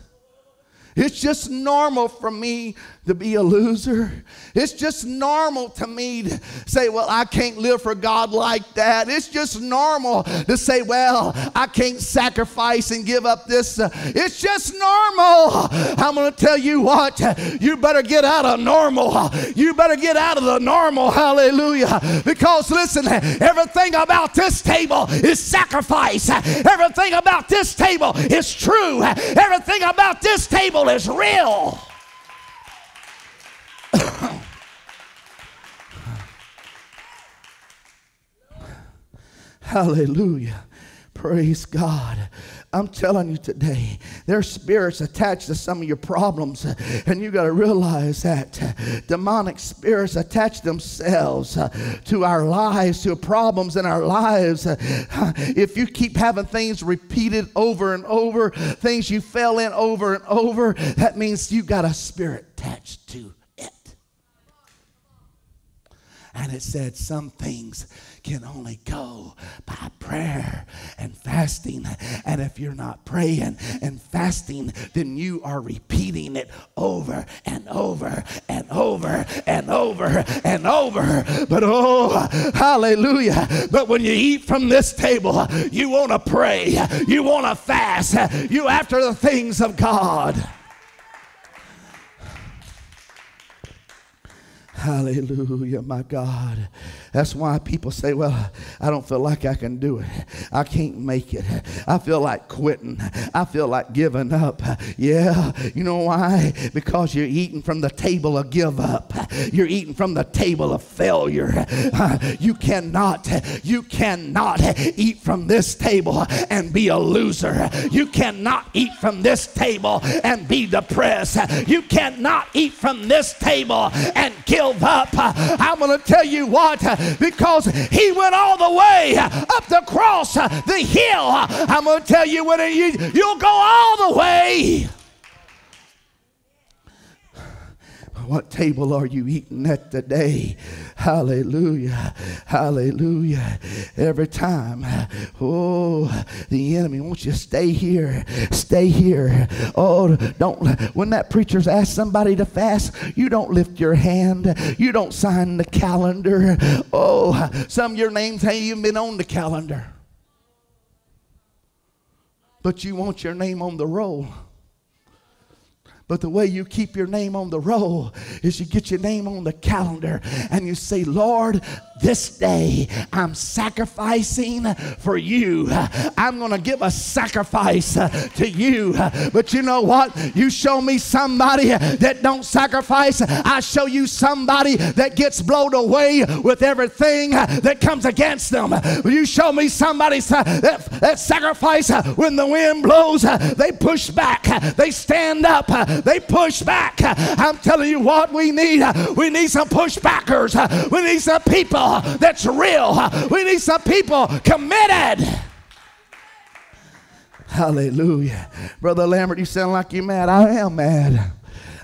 It's just normal for me to be a loser. It's just normal to me to say, Well, I can't live for God like that. It's just normal to say, Well, I can't sacrifice and give up this. It's just normal. I'm going to tell you what, you better get out of normal. You better get out of the normal. Hallelujah. Because listen, everything about this table is sacrifice. Everything about this table is true. Everything about this table is real. Hallelujah. Praise God. I'm telling you today, there's spirits attached to some of your problems, and you got to realize that demonic spirits attach themselves to our lives, to problems in our lives. If you keep having things repeated over and over, things you fell in over and over, that means you got a spirit attached to it. And it said some things can only go by prayer and fasting. And if you're not praying and fasting, then you are repeating it over and over and over and over and over. But oh, hallelujah. But when you eat from this table, you want to pray, you want to fast, you after the things of God. Hallelujah, my God. That's why people say, Well, I don't feel like I can do it. I can't make it. I feel like quitting. I feel like giving up. Yeah, you know why? Because you're eating from the table of give up. You're eating from the table of failure. You cannot, you cannot eat from this table and be a loser. You cannot eat from this table and be depressed. You cannot eat from this table and kill up. I'm going to tell you what, because he went all the way up the cross, the hill. I'm going to tell you when you, you'll go all the way. What table are you eating at today? Hallelujah. Hallelujah. Every time, oh, the enemy wants you to stay here. Stay here. Oh, don't, when that preacher's asked somebody to fast, you don't lift your hand. You don't sign the calendar. Oh, some of your names ain't even been on the calendar. But you want your name on the roll. But the way you keep your name on the roll is you get your name on the calendar and you say, Lord, this day I'm sacrificing for you. I'm going to give a sacrifice to you. But you know what? You show me somebody that don't sacrifice. I show you somebody that gets blown away with everything that comes against them. You show me somebody that, that sacrifice when the wind blows, they push back, they stand up, they push back. I'm telling you what we need. We need some pushbackers. We need some people that's real. We need some people committed. Hallelujah. Brother Lambert, you sound like you're mad. I am mad.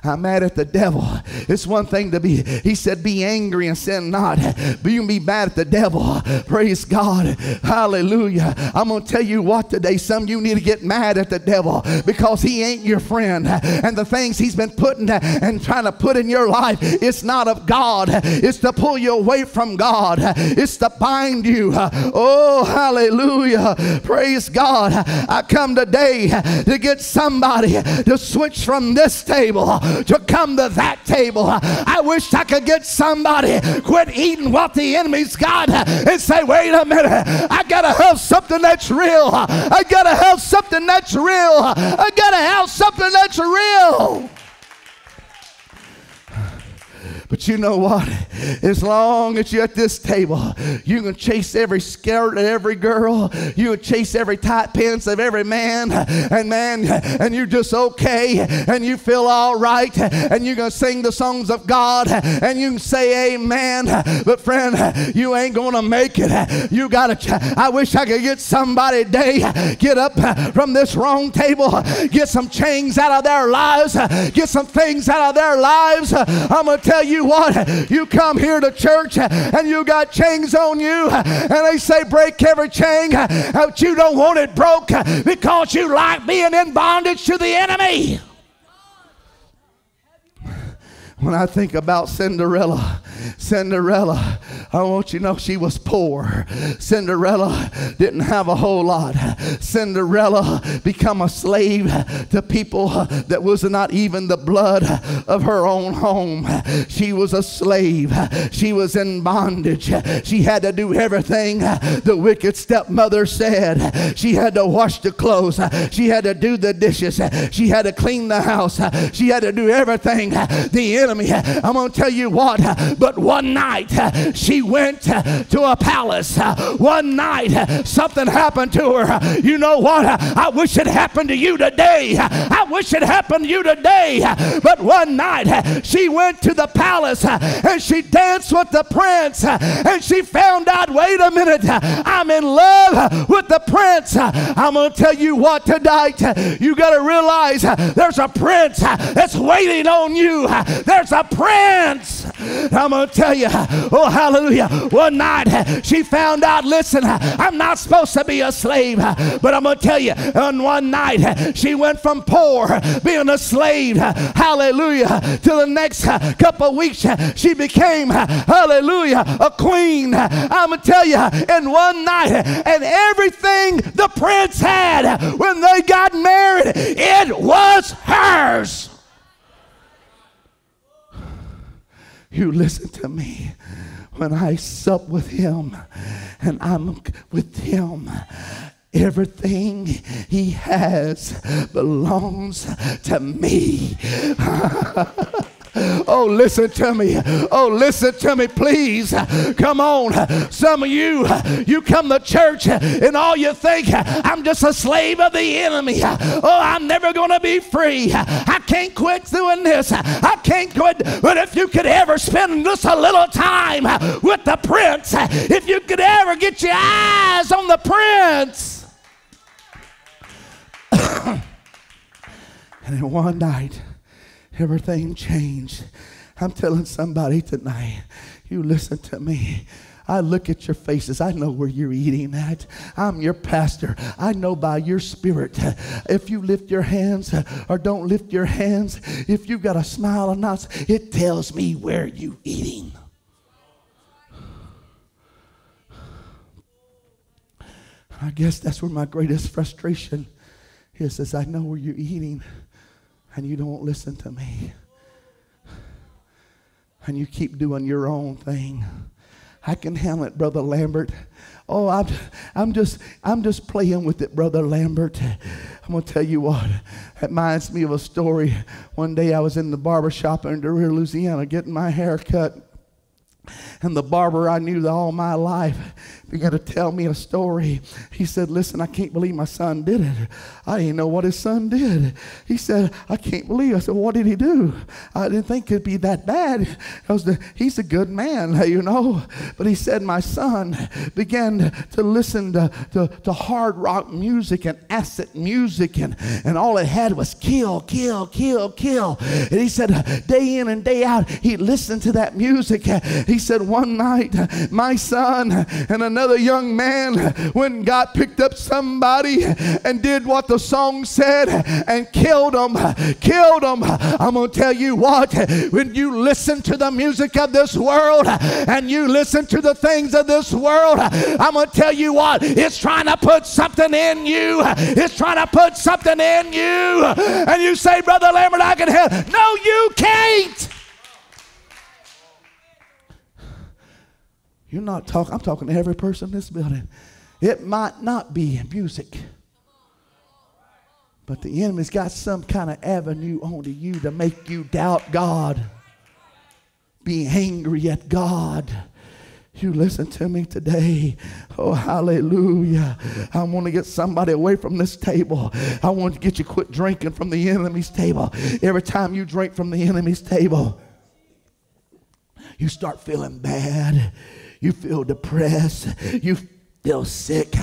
I'm mad at the devil. It's one thing to be, he said, be angry and sin not. But you can be mad at the devil. Praise God. Hallelujah. I'm going to tell you what today. Some of you need to get mad at the devil because he ain't your friend. And the things he's been putting and trying to put in your life, it's not of God. It's to pull you away from God. It's to bind you. Oh, hallelujah. Praise God. I come today to get somebody to switch from this table to come to that table. I wish I could get somebody quit eating what the enemy's got and say, wait a minute, I gotta have something that's real. I gotta have something that's real. I gotta have something that's real. But you know what? As long as you're at this table, you can chase every skirt of every girl. You can chase every tight pants of every man. And man, and you're just okay. And you feel all right. And you're going to sing the songs of God. And you can say amen. But friend, you ain't going to make it. You got to, I wish I could get somebody today, get up from this wrong table, get some chains out of their lives, get some things out of their lives. I'm going to tell you what, you come here to church and you got chains on you, and they say break every chain, but you don't want it broke because you like being in bondage to the enemy. When I think about Cinderella, Cinderella, I want you to know she was poor. Cinderella didn't have a whole lot. Cinderella become a slave to people that was not even the blood of her own home. She was a slave. She was in bondage. She had to do everything the wicked stepmother said. She had to wash the clothes. She had to do the dishes. She had to clean the house. She had to do everything the enemy I'm going to tell you what, but one night she went to a palace. One night something happened to her. You know what? I wish it happened to you today. I wish it happened to you today. But one night she went to the palace and she danced with the prince and she found out wait a minute, I'm in love with the prince. I'm going to tell you what tonight, you got to realize there's a prince that's waiting on you. There's a prince. I'm going to tell you, oh, hallelujah. One night she found out, listen, I'm not supposed to be a slave, but I'm going to tell you, on one night she went from poor, being a slave, hallelujah, to the next couple weeks she became, hallelujah, a queen. I'm going to tell you, in one night, and everything the prince had when they got married, it was hers. You listen to me. When I sup with him and I'm with him, everything he has belongs to me. [LAUGHS] Oh, listen to me. Oh, listen to me, please. Come on. Some of you, you come to church and all you think, I'm just a slave of the enemy. Oh, I'm never going to be free. I can't quit doing this. I can't quit. But if you could ever spend just a little time with the prince, if you could ever get your eyes on the prince. [COUGHS] and then one night, everything changed. I'm telling somebody tonight, you listen to me. I look at your faces. I know where you're eating at. I'm your pastor. I know by your spirit if you lift your hands or don't lift your hands, if you've got a smile or not, it tells me where you're eating. I guess that's where my greatest frustration is, is I know where you're eating and you don't listen to me. And you keep doing your own thing. I can handle it, Brother Lambert. Oh, I'm, I'm just I'm just playing with it, Brother Lambert. I'm gonna tell you what. It reminds me of a story. One day I was in the barber shop in DeRidder, Louisiana, getting my hair cut. And the barber I knew all my life began to tell me a story. He said, Listen, I can't believe my son did it. I didn't know what his son did. He said, I can't believe. I said, What did he do? I didn't think it'd be that bad. The, he's a good man, [LAUGHS] you know. But he said, My son began to listen to, to, to hard rock music and acid music, and, and all it had was kill, kill, kill, kill. And he said, Day in and day out, he listened to that music. He said, One night, my son and another another young man when God picked up somebody and did what the song said and killed them. Killed them. I'm going to tell you what, when you listen to the music of this world and you listen to the things of this world, I'm going to tell you what, it's trying to put something in you. It's trying to put something in you. And you say, Brother Lambert, I can help. No, you can't. You're not talking, I'm talking to every person in this building. It might not be music, but the enemy's got some kind of avenue onto you to make you doubt God, be angry at God. You listen to me today. Oh, hallelujah. I want to get somebody away from this table. I want to get you quit drinking from the enemy's table. Every time you drink from the enemy's table, you start feeling bad you feel depressed, you feel sick,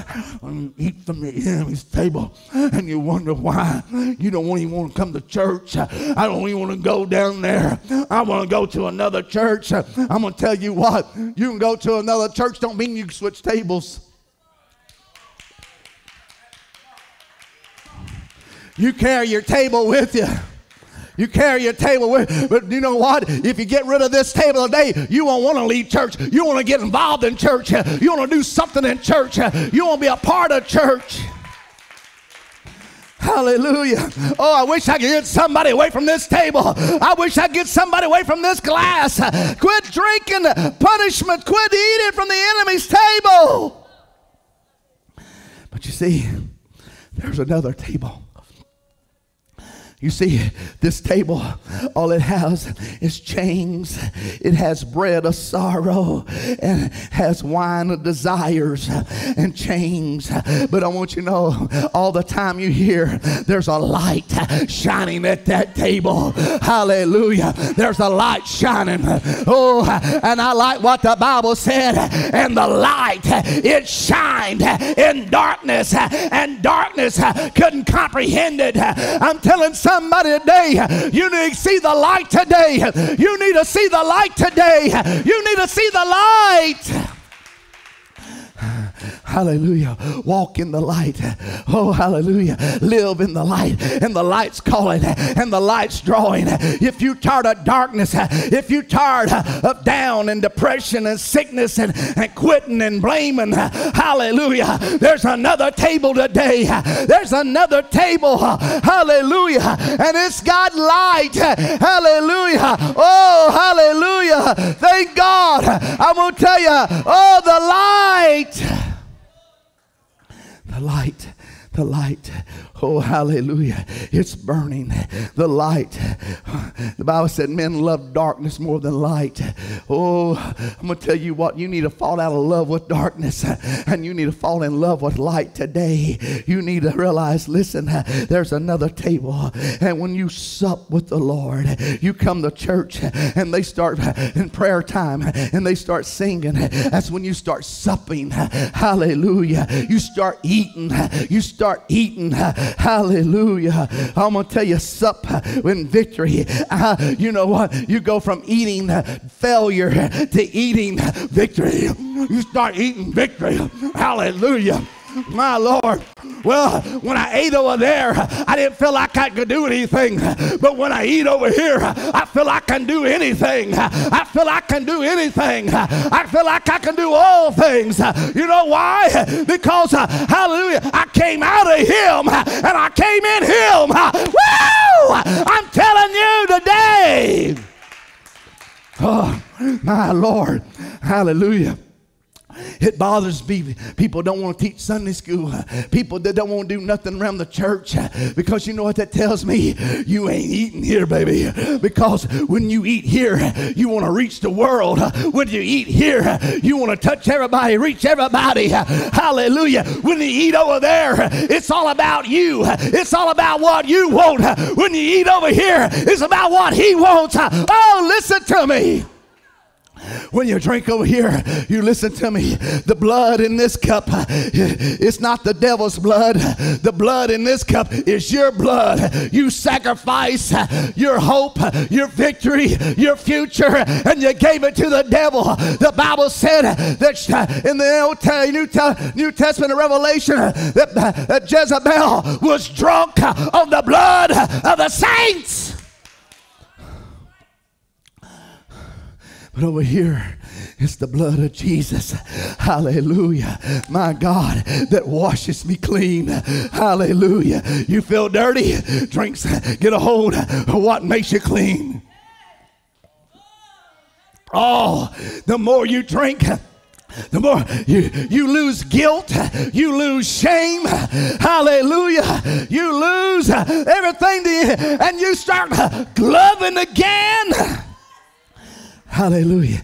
um, eat from the enemy's table, and you wonder why you don't even want to come to church. I don't even want to go down there. I want to go to another church. I'm going to tell you what, you can go to another church, don't mean you can switch tables. You carry your table with you. You carry your table with, but you know what? If you get rid of this table today, you won't want to leave church. You want to get involved in church. You want to do something in church. You want to be a part of church. Hallelujah. Oh, I wish I could get somebody away from this table. I wish I could get somebody away from this glass. Quit drinking punishment. Quit eating from the enemy's table. But you see, there's another table. You see, this table, all it has is chains. It has bread of sorrow and has wine of desires and chains. But I want you to know all the time you hear there's a light shining at that table. Hallelujah. There's a light shining. Oh, and I like what the Bible said. And the light, it shined in darkness, and darkness couldn't comprehend it. I'm telling somebody today, you need to see the light today. You need to see the light today. You need to see the light. Hallelujah. Walk in the light. Oh, hallelujah. Live in the light. And the light's calling and the light's drawing. If you're tired of darkness, if you're tired of down and depression and sickness and, and quitting and blaming, hallelujah. There's another table today. There's another table. Hallelujah. And it's got light. Hallelujah. Oh, hallelujah. Thank God. I'm going to tell you, oh, the light the light, the light. Oh, hallelujah. It's burning. The light. The Bible said men love darkness more than light. Oh, I'm going to tell you what, you need to fall out of love with darkness and you need to fall in love with light today. You need to realize, listen, there's another table. And when you sup with the Lord, you come to church and they start in prayer time and they start singing. That's when you start supping. Hallelujah. You start eating. You start eating. Hallelujah. I'm going to tell you, sup in victory. Uh, you know what? You go from eating failure to eating victory. You start eating victory. Hallelujah. My Lord. Well, when I ate over there, I didn't feel like I could do anything. But when I eat over here, I feel I can do anything. I feel I can do anything. I feel like I can do all things. You know why? Because, uh, hallelujah, I came out of Him and I came in Him. Woo! I'm telling you today. Oh, my Lord. Hallelujah. It bothers me. People don't want to teach Sunday school. People that don't want to do nothing around the church because you know what that tells me? You ain't eating here, baby. Because when you eat here, you want to reach the world. When you eat here, you want to touch everybody, reach everybody. Hallelujah. When you eat over there, it's all about you. It's all about what you want. When you eat over here, it's about what he wants. Oh, listen to me. When you drink over here, you listen to me. The blood in this cup, it's not the devil's blood. The blood in this cup is your blood. You sacrifice your hope, your victory, your future, and you gave it to the devil. The Bible said that in the Old New, New Testament of Revelation that, Jezebel was drunk of the blood of the saints. But over here, it's the blood of Jesus. Hallelujah. My God, that washes me clean. Hallelujah. You feel dirty? Drinks, get a hold of what makes you clean. Oh, the more you drink, the more you, you lose guilt, you lose shame, hallelujah, you lose everything, to, and you start loving again. Hallelujah.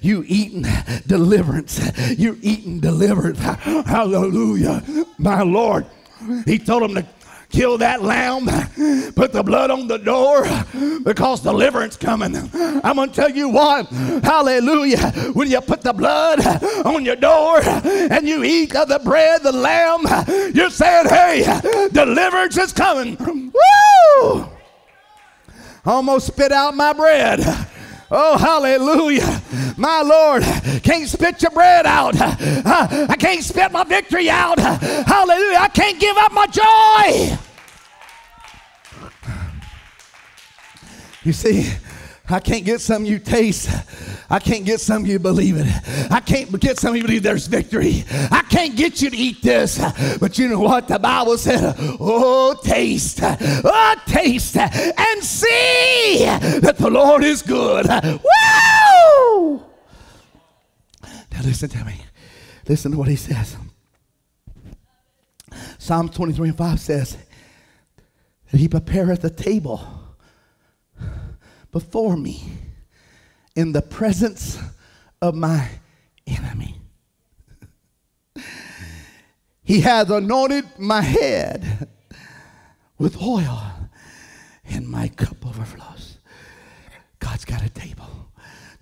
You eating deliverance. You're eating deliverance. Hallelujah. My Lord. He told him to kill that lamb, put the blood on the door because deliverance coming. I'm going to tell you what, hallelujah, when you put the blood on your door and you eat of the bread, the lamb, you're saying, hey, deliverance is coming. Woo! Almost spit out my bread. Oh, hallelujah. My Lord, can't spit your bread out. I can't spit my victory out. Hallelujah. I can't give up my joy. You see, I can't get some you taste. I can't get some you believe it. I can't get some you believe there's victory. I can't get you to eat this. But you know what? The Bible said, oh, taste, oh, taste and see that the Lord is good. Woo! Now listen to me. Listen to what he says. Psalm 23 and 5 says he prepareth a table before me in the presence of my enemy. He hath anointed my head with oil, and my cup overflows. God's got a table.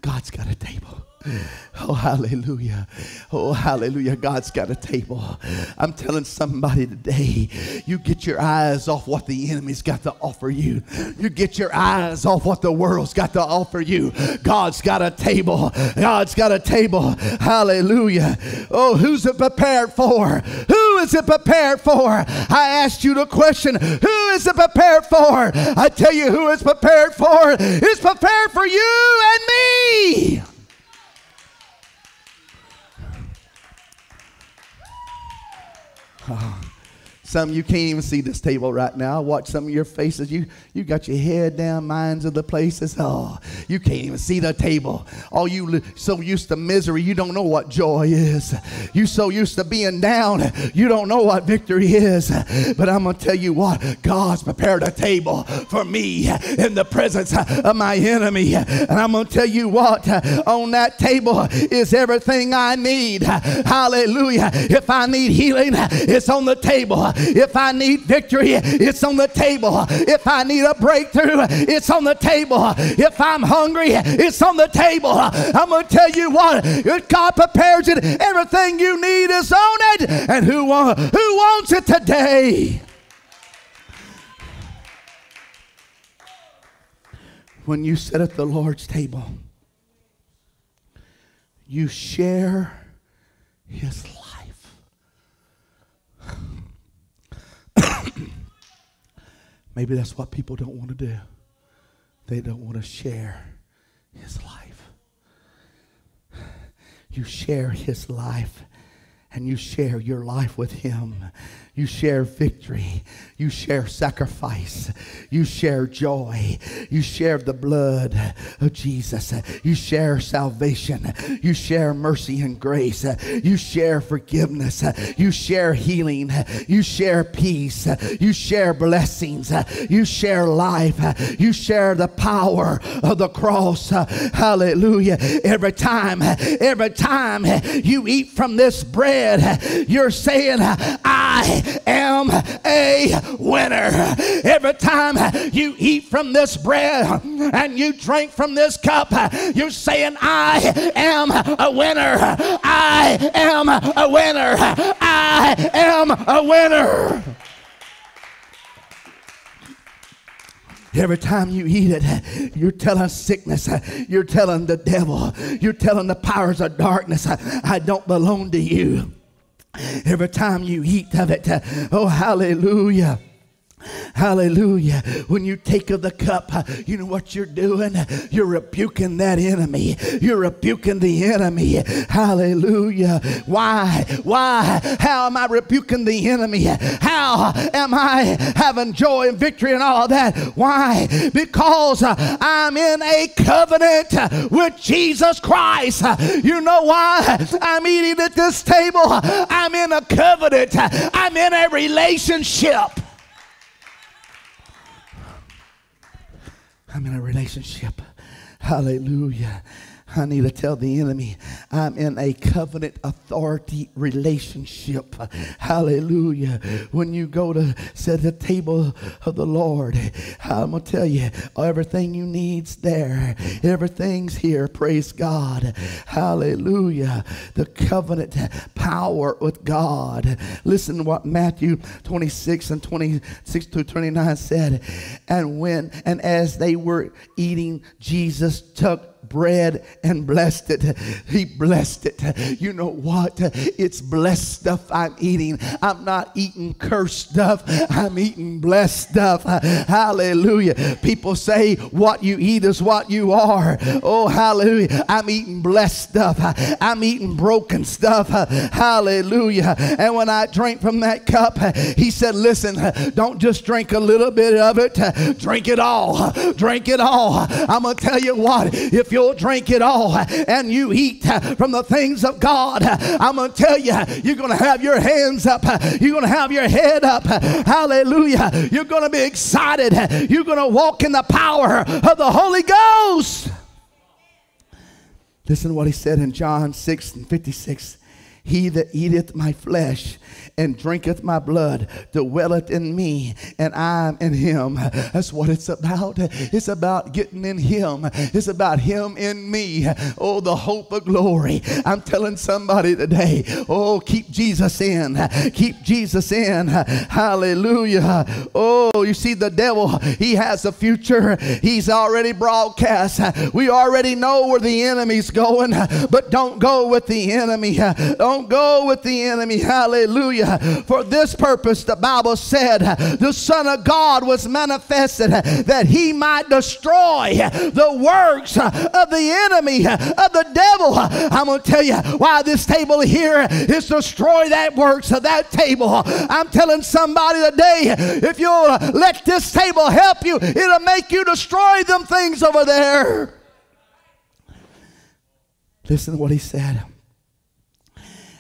God's got a table. [SIGHS] Oh, hallelujah. Oh, hallelujah. God's got a table. I'm telling somebody today, you get your eyes off what the enemy's got to offer you. You get your eyes off what the world's got to offer you. God's got a table. God's got a table. Hallelujah. Oh, who's it prepared for? Who is it prepared for? I asked you the question, who is it prepared for? I tell you who it's prepared for. It's prepared for you and me. Oh, some of you can't even see this table right now. Watch some of your faces. You you got your head down, minds of the places. Oh, you can't even see the table. All you so used to misery, you don't know what joy is. You so used to being down, you don't know what victory is. But I'm gonna tell you what, God's prepared a table for me in the presence of my enemy. And I'm gonna tell you what, on that table is everything I need. Hallelujah. If I need healing, it's on the table. If I need victory, it's on the table. If I need a breakthrough, it's on the table. If I'm hungry, it's on the table. I'm going to tell you what, God prepares it. Everything you need is on it. And who, who wants it today? When you sit at the Lord's table, you share his life. Maybe that's what people don't want to do. They don't want to share his life. You share his life and you share your life with him. You share victory. You share sacrifice. You share joy. You share the blood of Jesus. You share salvation. You share mercy and grace. You share forgiveness. You share healing. You share peace. You share blessings. You share life. You share the power of the cross. Hallelujah. Every time, every time you eat from this bread, you're saying, I am a winner. Every time you eat from this bread and you drink from this cup, you're saying, I am a winner. I am a winner. I am a winner. Every time you eat it, you're telling sickness, you're telling the devil, you're telling the powers of darkness, I don't belong to you. Every time you eat of it, oh, hallelujah. Hallelujah. When you take of the cup, uh, you know what you're doing? You're rebuking that enemy. You're rebuking the enemy. Hallelujah. Why? Why? How am I rebuking the enemy? How am I having joy and victory and all that? Why? Because uh, I'm in a covenant with Jesus Christ. You know why I'm eating at this table? I'm in a covenant. I'm in a relationship. I'm in a relationship. Hallelujah. I need to tell the enemy I'm in a covenant authority relationship. Hallelujah. When you go to set the table of the Lord, I'm going to tell you everything you need's there. Everything's here. Praise God. Hallelujah. The covenant power with God. Listen to what Matthew 26 and 26 to 29 said. And when and as they were eating, Jesus took bread and blessed it. He blessed it. You know what? It's blessed stuff I'm eating. I'm not eating cursed stuff. I'm eating blessed stuff. Hallelujah. People say what you eat is what you are. Oh, hallelujah. I'm eating blessed stuff. I'm eating broken stuff. Hallelujah. And when I drank from that cup, he said, Listen, don't just drink a little bit of it, drink it all. Drink it all. I'm going to tell you what, if you'll drink it all and you eat from the things of God, I'm going to tell you, you're going to have your hands up. You're going to have your head up. Hallelujah. You're going to be excited. You're going to walk in the power of the Holy Ghost. Listen to what he said in John 6 and 56. He that eateth my flesh and drinketh my blood dwelleth in me and I'm in him. That's what it's about. It's about getting in him. It's about him in me. Oh, the hope of glory. I'm telling somebody today, oh, keep Jesus in. Keep Jesus in. Hallelujah. Oh, you see the devil, he has a future. He's already broadcast. We already know where the enemy's going, but don't go with the enemy. Don't go with the enemy. Hallelujah. For this purpose, the Bible said, the Son of God was manifested that he might destroy the works of the enemy, of the devil. I'm going to tell you why this table here is destroy that works of that table. I'm telling somebody today, if you'll let this table help you, it'll make you destroy them things over there. Listen to what he said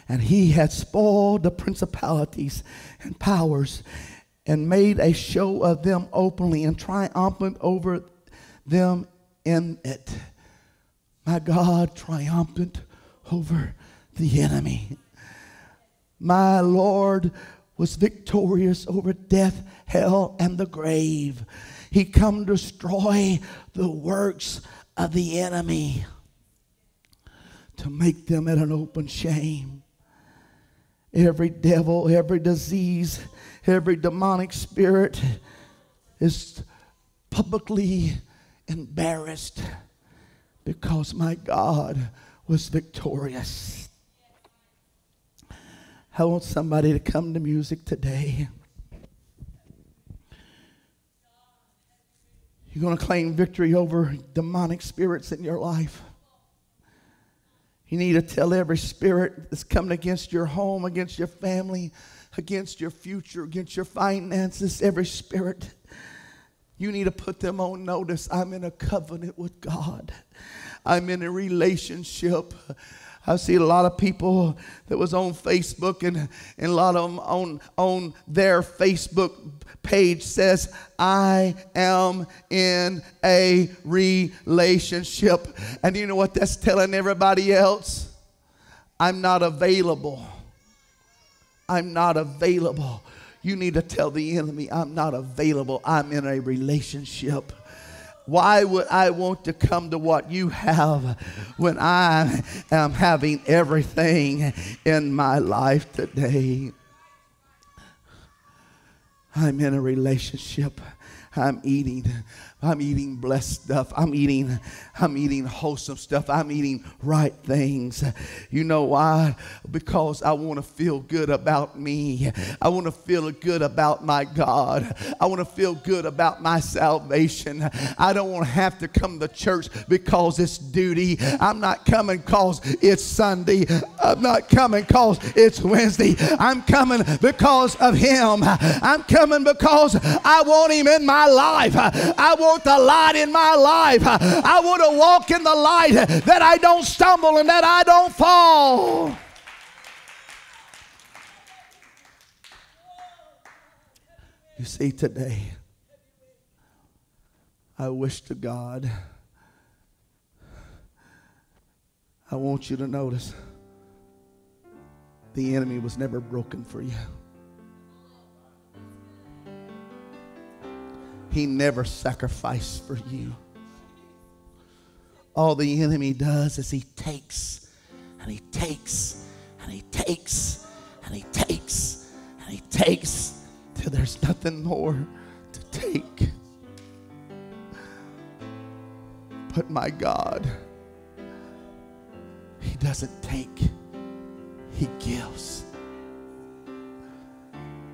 and he had spoiled the principalities and powers and made a show of them openly and triumphant over them in it. My God, triumphant over the enemy. My Lord was victorious over death, hell, and the grave. He come to destroy the works of the enemy to make them at an open shame. Every devil, every disease, every demonic spirit is publicly embarrassed because my God was victorious. I want somebody to come to music today. You're going to claim victory over demonic spirits in your life. You need to tell every spirit that's coming against your home, against your family, against your future, against your finances, every spirit. You need to put them on notice. I'm in a covenant with God. I'm in a relationship. I see a lot of people that was on Facebook and, and a lot of them on, on their Facebook page says, I am in a relationship. And you know what that's telling everybody else? I'm not available. I'm not available. You need to tell the enemy, I'm not available. I'm in a relationship. Why would I want to come to what you have when I am having everything in my life today? I'm in a relationship. I'm eating I'm eating blessed stuff. I'm eating, I'm eating wholesome stuff. I'm eating right things. You know why? Because I want to feel good about me. I want to feel good about my God. I want to feel good about my salvation. I don't want to have to come to church because it's duty. I'm not coming because it's Sunday. I'm not coming because it's Wednesday. I'm coming because of Him. I'm coming because I want Him in my life. I want the light in my life. I want to walk in the light that I don't stumble and that I don't fall. You see, today, I wish to God, I want you to notice the enemy was never broken for you. He never sacrificed for you. All the enemy does is he takes and he takes and he takes and he takes and he takes till there's nothing more to take. But my God, He doesn't take, He gives.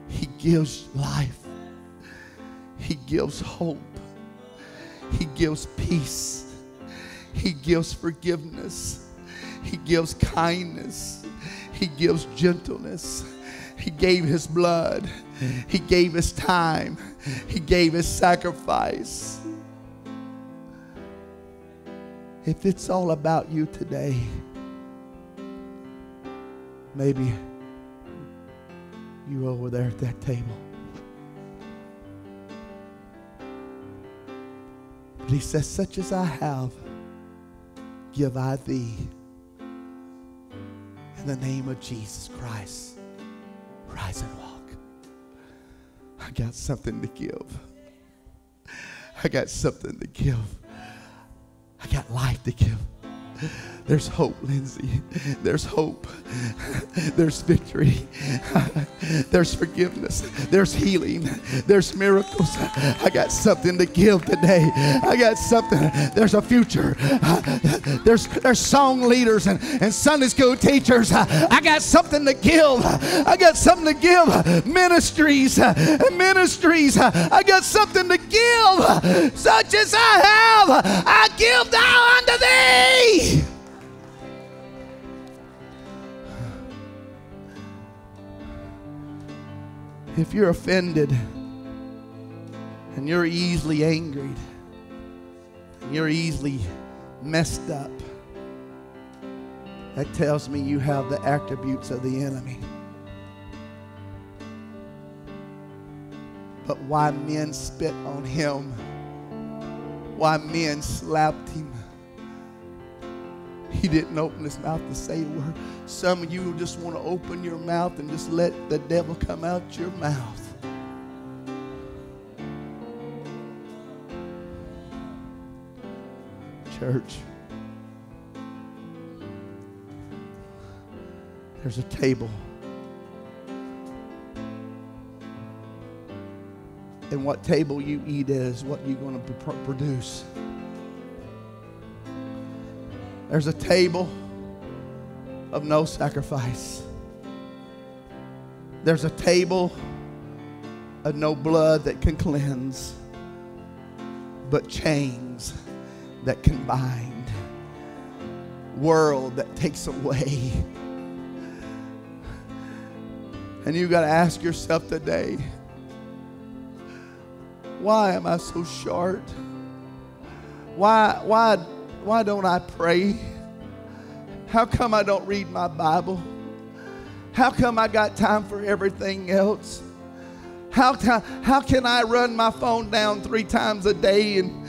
He gives life. He gives hope. He gives peace. He gives forgiveness. He gives kindness. He gives gentleness. He gave his blood. He gave his time. He gave his sacrifice. If it's all about you today, maybe you over there at that table. But he says, Such as I have, give I thee. In the name of Jesus Christ, rise and walk. I got something to give. I got something to give. I got life to give. There's hope, Lindsay. There's hope. [LAUGHS] There's victory. [LAUGHS] There's forgiveness. There's healing. There's miracles. I got something to give today. I got something. There's a future. [LAUGHS] There's there's song leaders and, and Sunday school teachers. I got something to give. I got something to give. Ministries. Ministries. I got something to give. Such as I have, I give thou unto thee. If you're offended and you're easily angered, and you're easily messed up, that tells me you have the attributes of the enemy. But why men spit on him, why men slapped him, He didn't open his mouth to say a word. Some of you just want to open your mouth and just let the devil come out your mouth. Church, there's a table. And what table you eat is what you're going to pr- produce. There's a table of no sacrifice. There's a table of no blood that can cleanse, but chains that can bind, world that takes away. And you got to ask yourself today why am I so short? Why, why, why don't I pray? How come I don't read my Bible? How come I got time for everything else? How, how can I run my phone down three times a day and,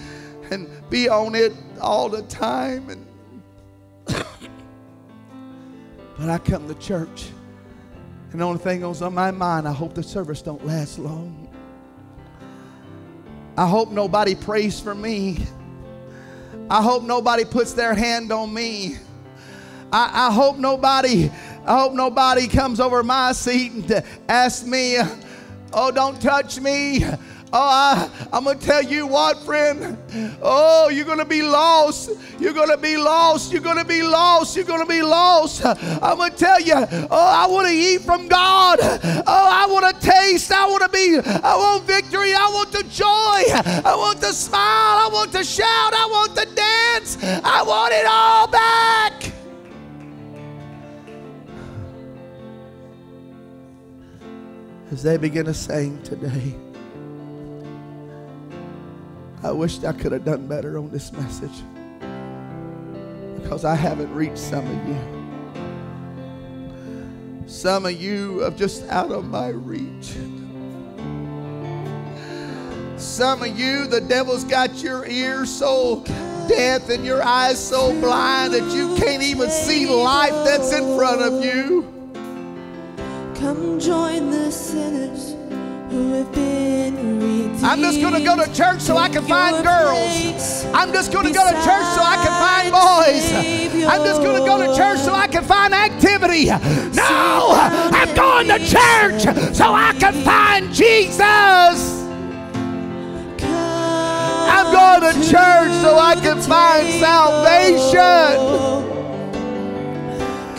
and be on it all the time? And [COUGHS] but I come to church, and the only thing that's on my mind, I hope the service don't last long. I hope nobody prays for me. I hope nobody puts their hand on me. I, I hope nobody, I hope nobody comes over my seat and asks me, oh, don't touch me. Oh, I, I'm going to tell you what, friend. Oh, you're going to be lost. You're going to be lost. You're going to be lost. You're going to be lost. I'm going to tell you, oh, I want to eat from God. Oh, I want to taste. I want to be, I want victory. I want the joy. I want the smile. I want to shout. I want the dance. I want it all back. As they begin to sing today. I wished I could have done better on this message because I haven't reached some of you. Some of you are just out of my reach. Some of you, the devil's got your ears so deaf and your eyes so blind that you can't even see life that's in front of you. Come join the sinners who have been. I'm just going to go to church so I can find girls. I'm just going to go to church so I can find boys. I'm just going to go to church so I can find activity. No, I'm going to church so I can find Jesus. I'm going to church so I can find salvation.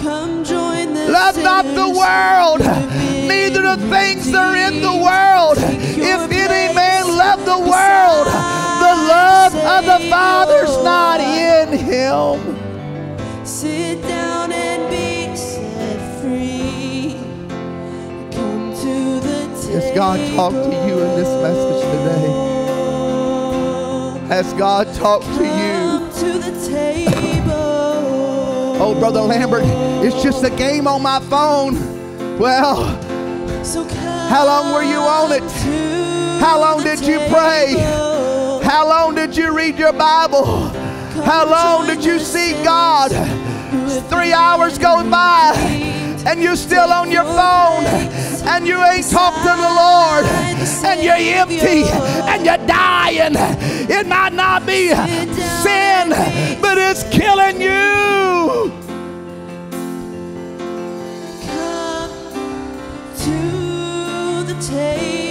Come join the Love not the world, who have been neither the things that are in the world. If any man love the world, the love of the Father's not in him. Sit down and be set free. Come to the table. Has God talked to you in this message today? Has God talked to you? To the table. Oh, Brother Lambert, it's just a game on my phone. Well, So how long were you on it? How long did you pray? How long did you read your Bible? How long did you see God? Three hours go by and you're still on your phone and you ain't talked to the Lord and you're empty and you're dying. It might not be sin, but it's killing you. Come to the table.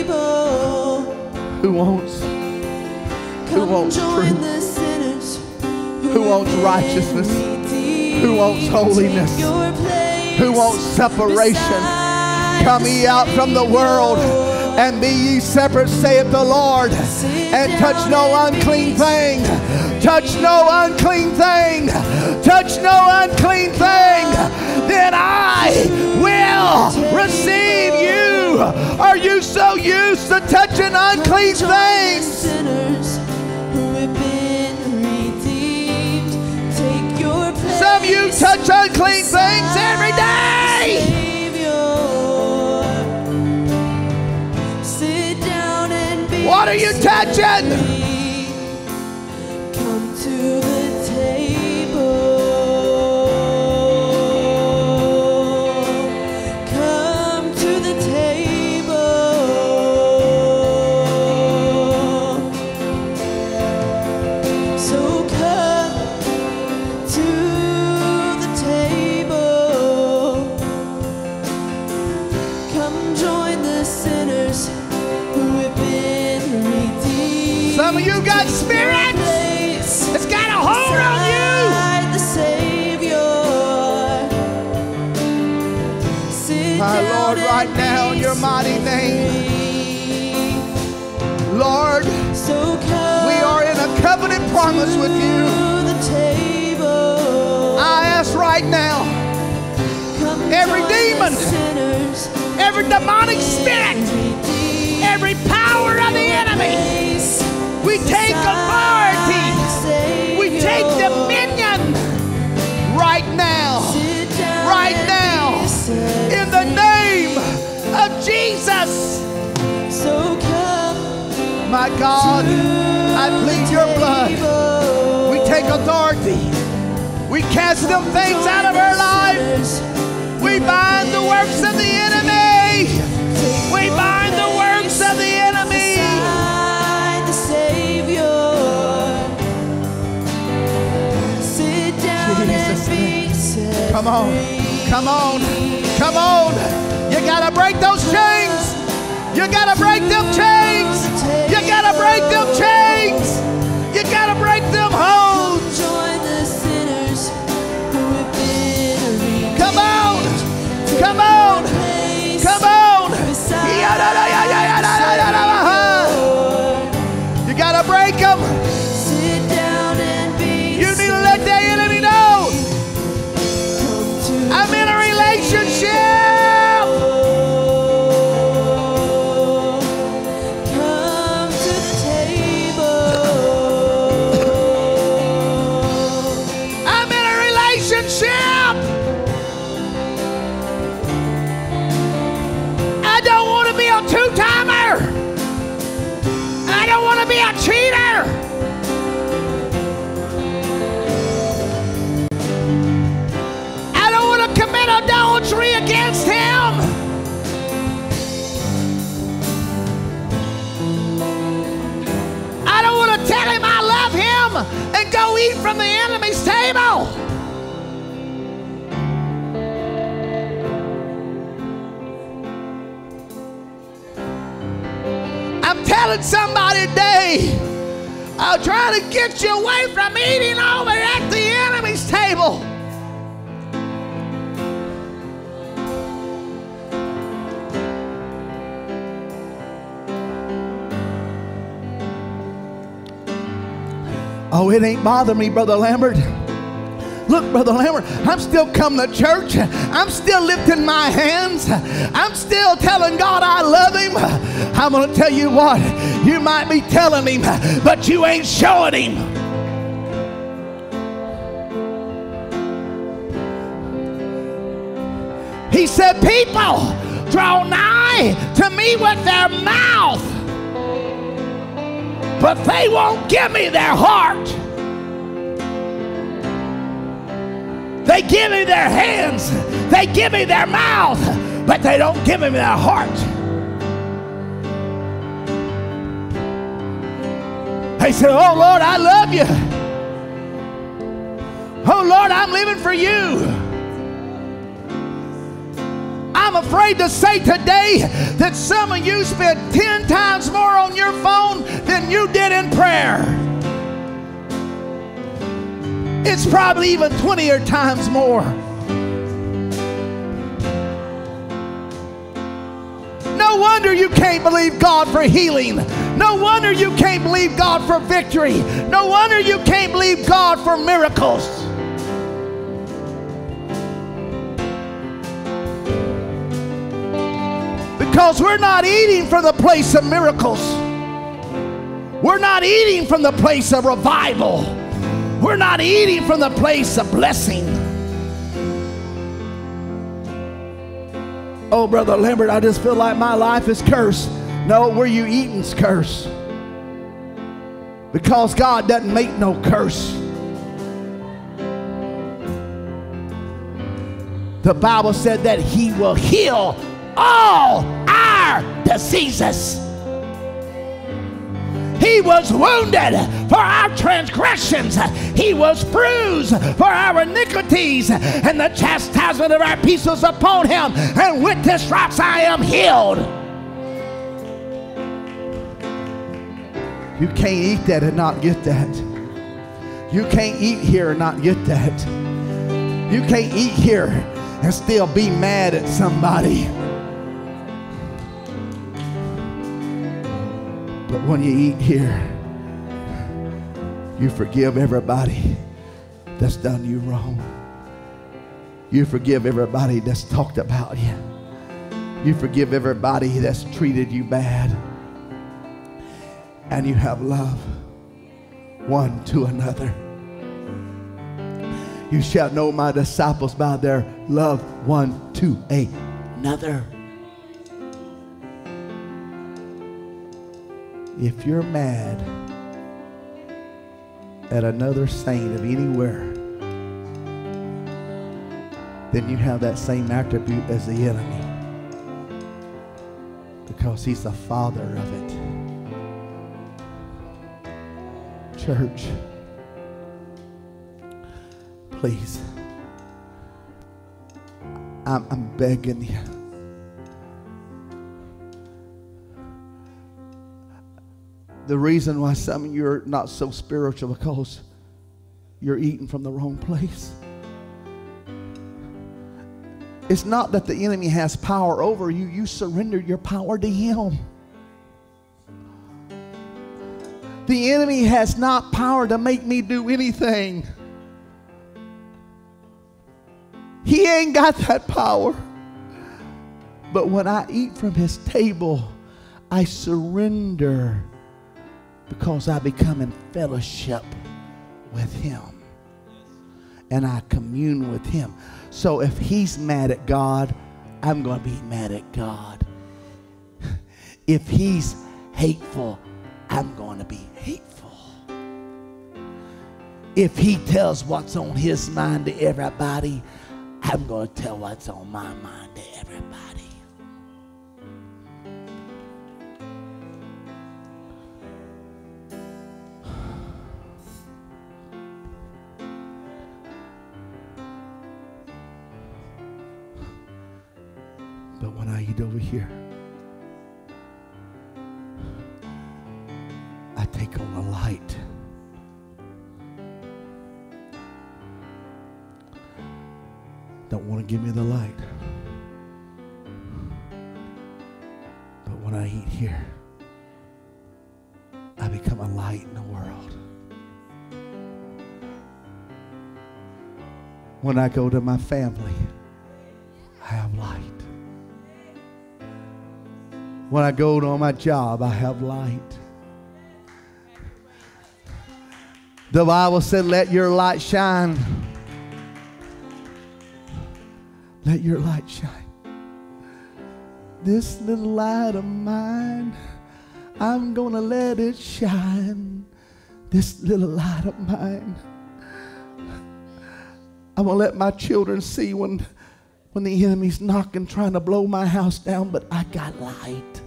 Who wants? Truth? Who wants righteousness? Who wants holiness? Take your place Who wants separation? Come ye out from the world and be ye separate, saith the Lord, and touch no unclean thing. Touch no unclean thing. Touch no unclean thing. Then I will receive you. Are you so used to touching unclean things? sinners who have been redeemed. Take your place Some of you touch unclean things every day. Savior. Sit down and be What are you touching? Your mighty name. Lord, So come we are in a covenant promise with you. the table. I ask right now, Come every demon, sinners every demonic spirit, My God, I plead your blood. We take authority. We cast them things out of our lives. We bind the works of the enemy. We bind the works of the enemy. The Savior. Sit down Jesus' and be Come on. Come on. Come on. You gotta break those chains. You gotta break them chains. You gotta break them chains. You gotta break them holds. Join the sinners who have been. Come on. Come on. Eat from the enemy's table. I'm telling somebody today, I'll try to get you away from eating over at Oh, it ain't bother me, Brother Lambert. Look, Brother Lambert, I'm still coming to church. I'm still lifting my hands. I'm still telling God I love Him. I'm going to tell you what, you might be telling Him, but you ain't showing Him. He said, People draw nigh to me with their mouth, but they won't give me their heart. They give me their hands, they give me their mouth, but they don't give me their heart. They said, Oh Lord, I love you. Oh Lord, I'm living for you. I'm afraid to say today that some of you spent 10 times more on your phone than you did in prayer. It's probably even 20 or times more. No wonder you can't believe God for healing. No wonder you can't believe God for victory. No wonder you can't believe God for miracles. Because we're not eating from the place of miracles. We're not eating from the place of revival. We're not eating from the place of blessing. Oh, Brother Lambert, I just feel like my life is cursed. No, where you eating's cursed. Because God doesn't make no curse. The Bible said that He will heal all our diseases. He was wounded for our transgressions. He was bruised for our iniquities. And the chastisement of our peace was upon him. And with his stripes I am healed. You can't eat that and not get that. You can't eat here and not get that. You can't eat here and still be mad at somebody. But when you eat here, you forgive everybody that's done you wrong. You forgive everybody that's talked about you. You forgive everybody that's treated you bad. And you have love one to another. You shall know my disciples by their love one to another. If you're mad at another saint of anywhere, then you have that same attribute as the enemy. Because he's the father of it. Church, please, I'm, I'm begging you. The reason why some of you are not so spiritual because you're eating from the wrong place. It's not that the enemy has power over you, you surrendered your power to him. The enemy has not power to make me do anything. He ain't got that power. But when I eat from his table, I surrender because I become in fellowship with him. And I commune with him. So if he's mad at God, I'm going to be mad at God. [LAUGHS] If he's hateful, I'm going to be hateful. If he tells what's on his mind to everybody, I'm going to tell what's on my mind But when I eat over here, I take on the light. Don't want to give me the light. But when I eat here, I become a light in the world. When I go to my family, When I go to my job, I have light. The Bible said, Let your light shine. Let your light shine. This little light of mine, I'm going to let it shine. This little light of mine. I'm going to let my children see when, when the enemy's knocking, trying to blow my house down, but I got light.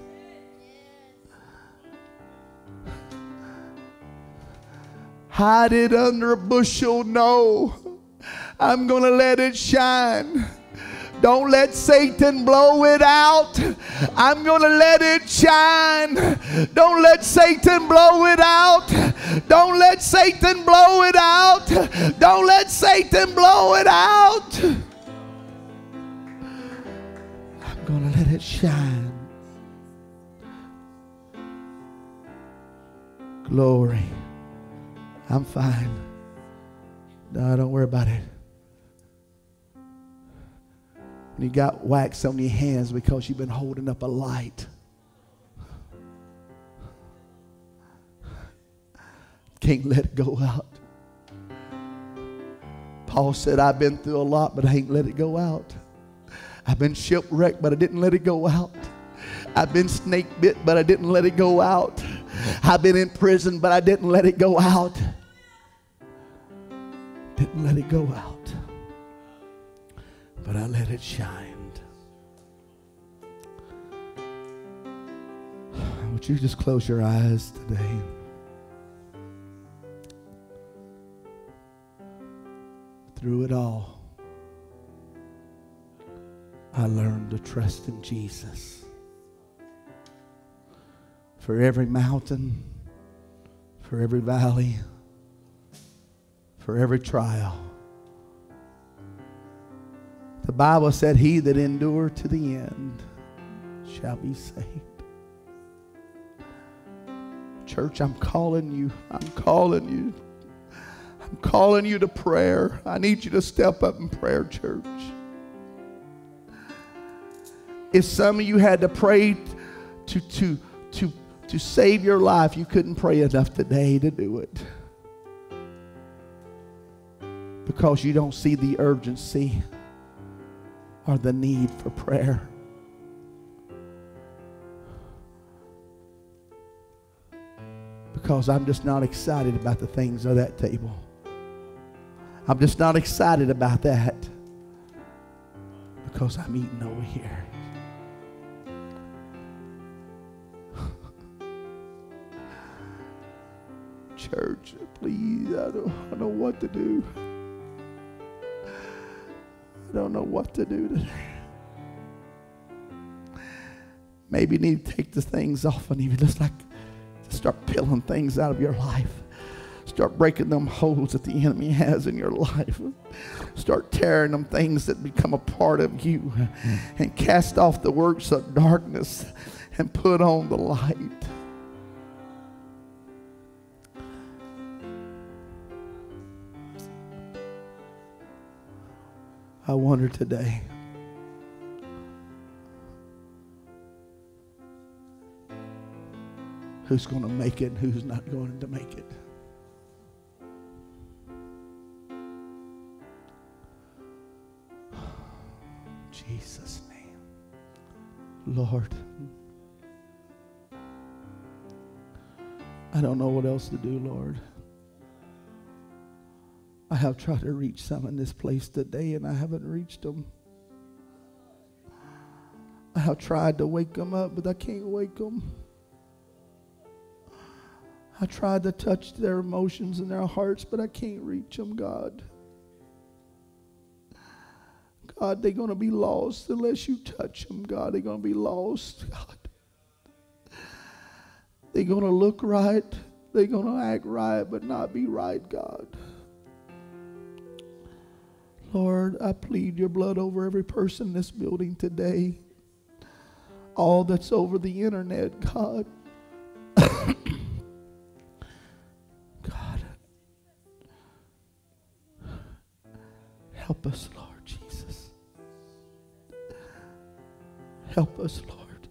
Hide it under a bushel? No. I'm going to let it shine. Don't let Satan blow it out. I'm going to let it shine. Don't let Satan blow it out. Don't let Satan blow it out. Don't let Satan blow it out. I'm going to let it shine. Glory. I'm fine. No, don't worry about it. You got wax on your hands because you've been holding up a light. Can't let it go out. Paul said, I've been through a lot, but I ain't let it go out. I've been shipwrecked, but I didn't let it go out. I've been snake bit, but I didn't let it go out. I've been in prison, but I didn't let it go out. Didn't let it go out but I let it shine. Would you just close your eyes today? Through it all, I learned to trust in Jesus. For every mountain, for every valley, for every trial. The Bible said, He that endure to the end shall be saved. Church, I'm calling you. I'm calling you. I'm calling you to prayer. I need you to step up in prayer, church. If some of you had to pray to, to, to, save your life, you couldn't pray enough today to do it. Because you don't see the urgency or the need for prayer. Because I'm just not excited about the things of that table. I'm just not excited about that because I'm eating over here. Church, please, I don't, I don't know what to do. I don't know what to do today. Maybe you need to take the things off and even just like start peeling things out of your life. Start breaking them holes that the enemy has in your life. Start tearing them things that become a part of you and cast off the works of darkness and put on the light. I wonder today. Who's going to make it and who's not going to make it? Jesus' name. Lord. I don't know what else to do, Lord. I have tried to reach some in this place today and I haven't reached them. I have tried to wake them up, but I can't wake them. I tried to touch their emotions and their hearts, but I can't reach them, God. God, they're going to be lost unless you touch them, God. They're going to be lost, God. They're going to look right. They're going to act right, but not be right, God. Lord, I plead your blood over every person in this building today. All that's over the internet, God. [COUGHS] God. Help us, Lord Jesus. Help us, Lord.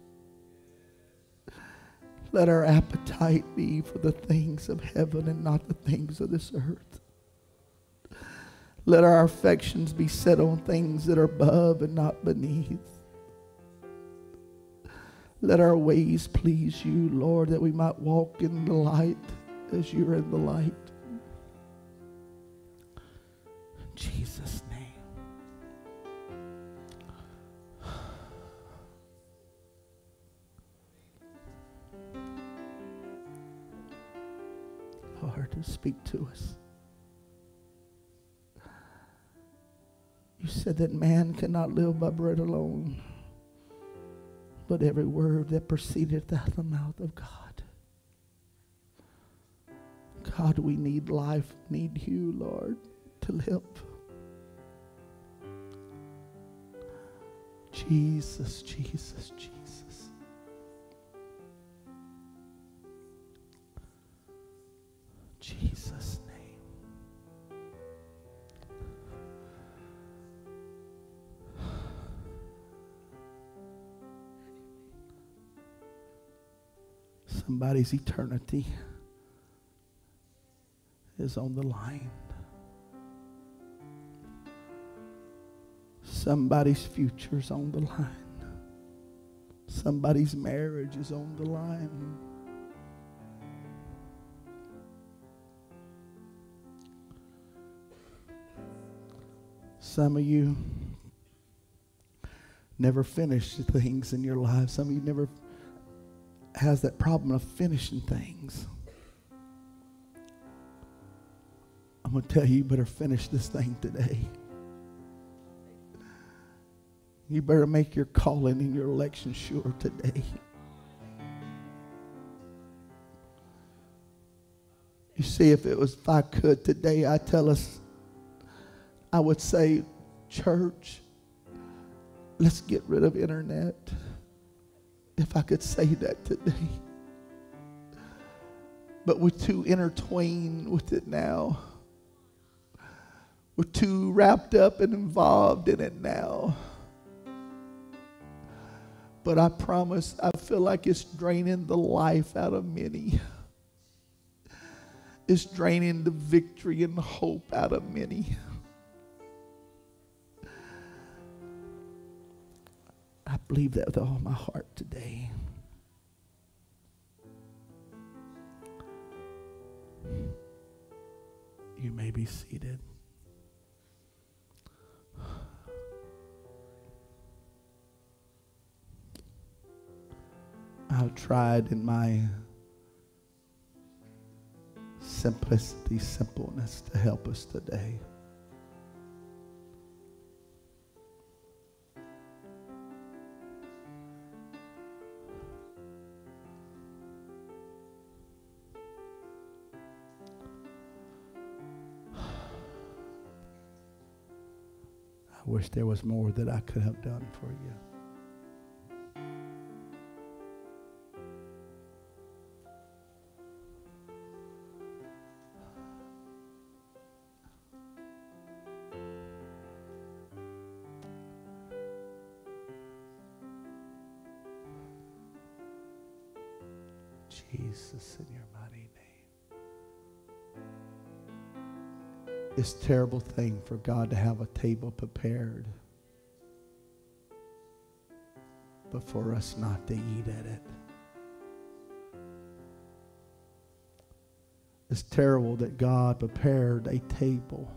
Let our appetite be for the things of heaven and not the things of this earth. Let our affections be set on things that are above and not beneath. Let our ways please you, Lord, that we might walk in the light as you're in the light. In Jesus' name. Lord, speak to us. You said that man cannot live by bread alone, but every word that proceedeth out of the mouth of God. God, we need life, need you, Lord, to live. Jesus, Jesus, Jesus. Somebody's eternity is on the line. Somebody's future's on the line. Somebody's marriage is on the line. Some of you never finish the things in your life. Some of you never has that problem of finishing things. I'm going to tell you, you better finish this thing today. You better make your calling and your election sure today. You see, if it was, if I could today, I tell us, I would say, church, let's get rid of internet. If I could say that today. But we're too intertwined with it now. We're too wrapped up and involved in it now. But I promise, I feel like it's draining the life out of many. It's draining the victory and the hope out of many. I believe that with all my heart today. You may be seated. I've tried in my simplicity, simpleness to help us today. I wish there was more that I could have done for you. Terrible thing for God to have a table prepared, but for us not to eat at it. It's terrible that God prepared a table,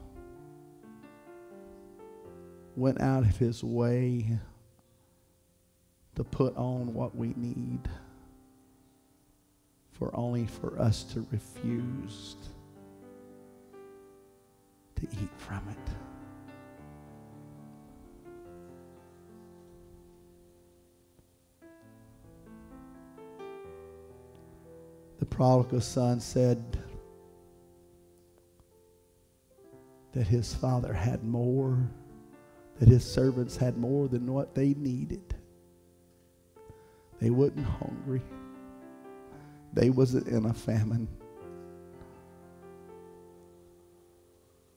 went out of his way to put on what we need for only for us to refuse to eat from it. The prodigal son said that his father had more, that his servants had more than what they needed. They wasn't hungry. They wasn't in a famine.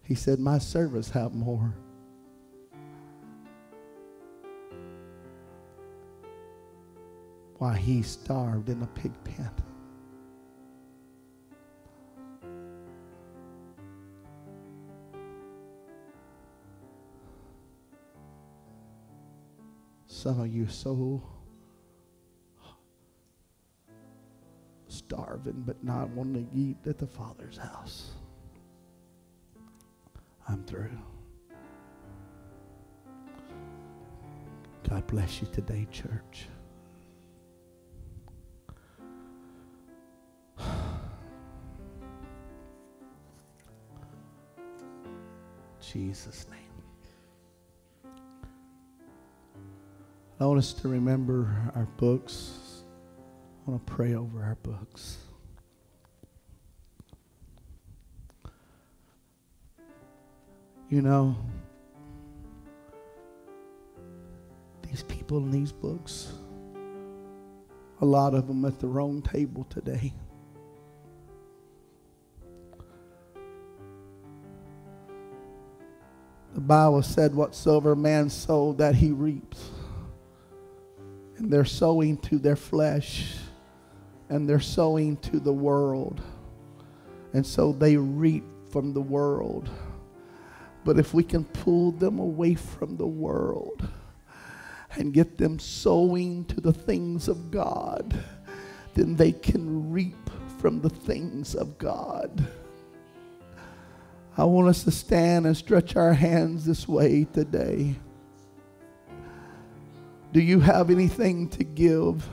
He said, My servants have more. Why he starved in a pig pen. Some of you so starving but not wanting to eat at the Father's house. I'm through. God bless you today, church. [SIGHS] Jesus' name. I want us to remember our books. I want to pray over our books. You know, these people in these books, a lot of them at the wrong table today. The Bible said, Whatsoever man sowed, that he reaps. And they're sowing to their flesh and they're sowing to the world. And so they reap from the world. But if we can pull them away from the world and get them sowing to the things of God, then they can reap from the things of God. I want us to stand and stretch our hands this way today. Do you have anything to give?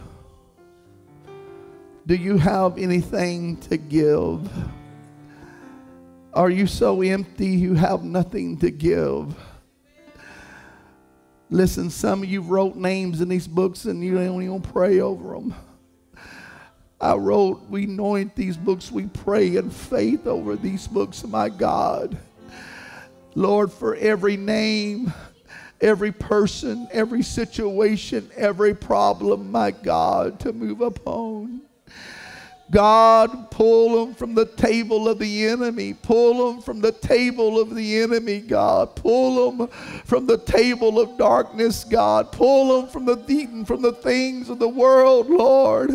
Do you have anything to give? Are you so empty you have nothing to give? Listen, some of you wrote names in these books and you don't even pray over them. I wrote, we anoint these books, we pray in faith over these books, my God. Lord, for every name, every person, every situation, every problem, my God, to move upon. God, pull them from the table of the enemy. Pull them from the table of the enemy, God. Pull them from the table of darkness, God. Pull them from the beaten, from the things of the world, Lord.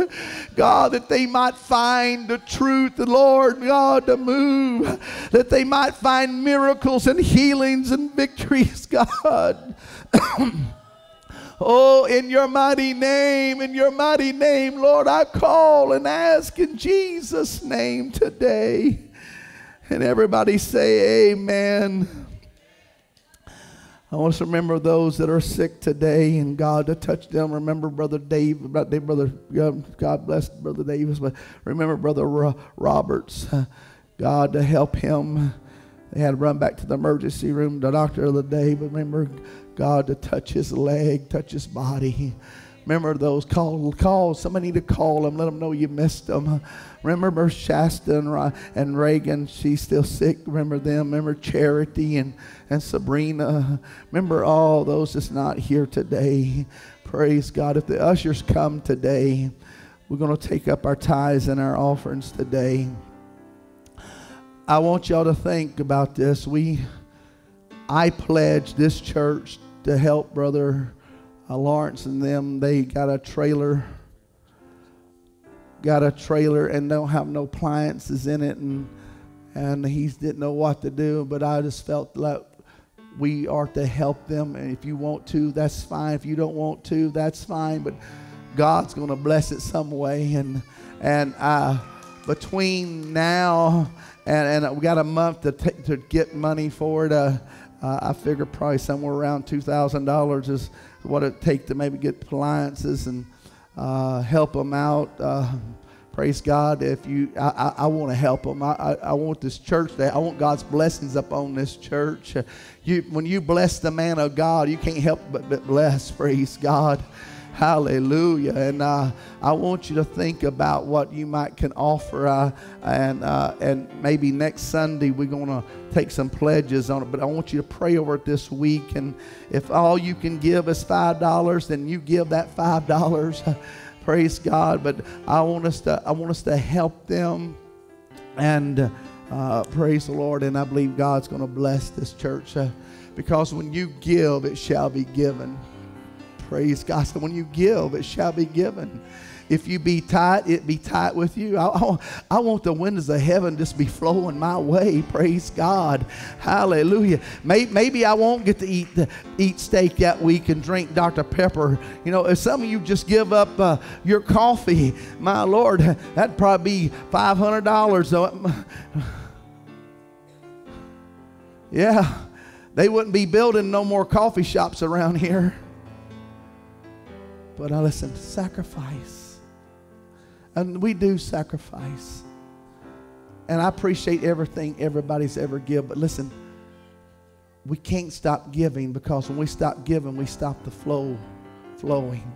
God, that they might find the truth, Lord God, to move. That they might find miracles and healings and victories, [LAUGHS] God. Oh, in your mighty name, in your mighty name, Lord, I call and ask in Jesus' name today. And everybody say, Amen. I want to remember those that are sick today and God to touch them. Remember Brother Dave, Brother, God bless Brother Davis, but remember Brother Roberts. God to help him. They had to run back to the emergency room, the doctor of the day, but remember God to touch his leg, touch his body. Remember those call calls. Somebody need to call them. Let them know you missed them. Remember Shasta and, and Reagan. She's still sick. Remember them. Remember Charity and, and Sabrina. Remember all those that's not here today. Praise God. If the ushers come today, we're going to take up our tithes and our offerings today. I want y'all to think about this. We, I pledge this church to help Brother uh, Lawrence and them. They got a trailer, got a trailer, and don't have no appliances in it, and and he didn't know what to do. But I just felt like we are to help them, and if you want to, that's fine. If you don't want to, that's fine. But God's going to bless it some way, and and uh, between now and and we got a month to t- to get money for it. Uh, uh, I figure probably somewhere around two thousand dollars is what it take to maybe get appliances and uh, help them out. Uh, praise God. If you, I, I, I want to help them. I, I, I, want this church. That I want God's blessings upon this church. You, when you bless the man of God, you can't help but, but bless. Praise God. Hallelujah. And uh, I want you to think about what you might can offer. Uh, and, uh, and maybe next Sunday we're going to take some pledges on it. But I want you to pray over it this week. And if all you can give is $5, then you give that $5. [LAUGHS] Praise God. But I want us to, I want us to help them. And uh, praise the Lord. And I believe God's going to bless this church. Uh, because when you give, it shall be given. Praise God. So when you give, it shall be given. If you be tight, it be tight with you. I, I, I, want the windows of heaven just be flowing my way. Praise God. Hallelujah. Maybe, maybe I won't get to eat eat steak that week and drink Dr. Pepper. You know, if some of you just give up uh, your coffee, my Lord, that'd probably be $500. [LAUGHS] yeah, they wouldn't be building no more coffee shops around here. But I listen, sacrifice. And we do sacrifice. And I appreciate everything everybody's ever give. But listen, we can't stop giving because when we stop giving, we stop the flow flowing.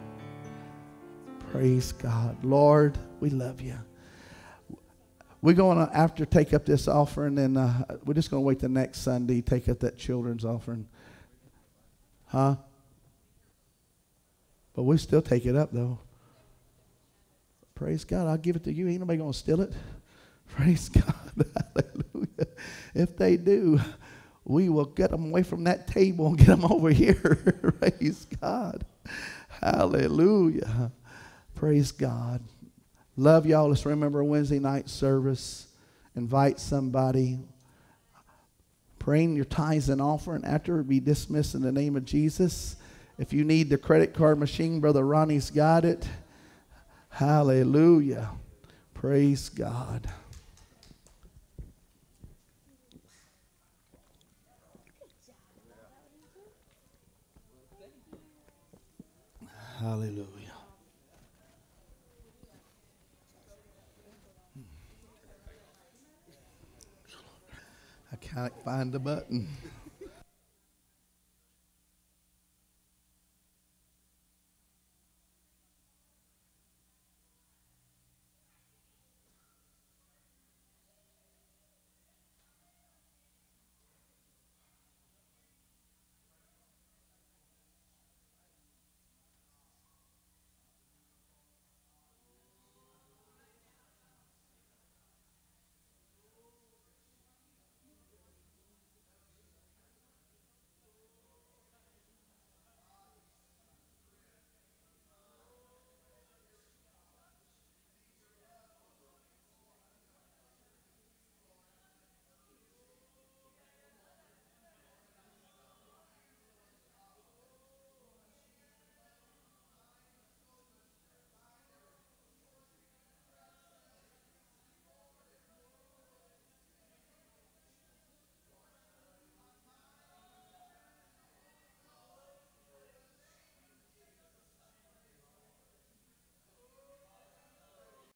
Praise God. Lord, we love you. We're going to, after take up this offering, and uh, we're just going to wait the next Sunday, take up that children's offering. Huh? But we still take it up, though. Praise God. I'll give it to you. Ain't nobody going to steal it. [LAUGHS] Praise God. [LAUGHS] Hallelujah. If they do, we will get them away from that table and [LAUGHS] get them over here. Praise God. Hallelujah. Praise God. Love y'all. Let's remember Wednesday night service. Invite somebody. Praying your tithes and offering after be dismissed in the name of Jesus. If you need the credit card machine, Brother Ronnie's got it. Hallelujah. Praise God. Hallelujah. I can't find the button.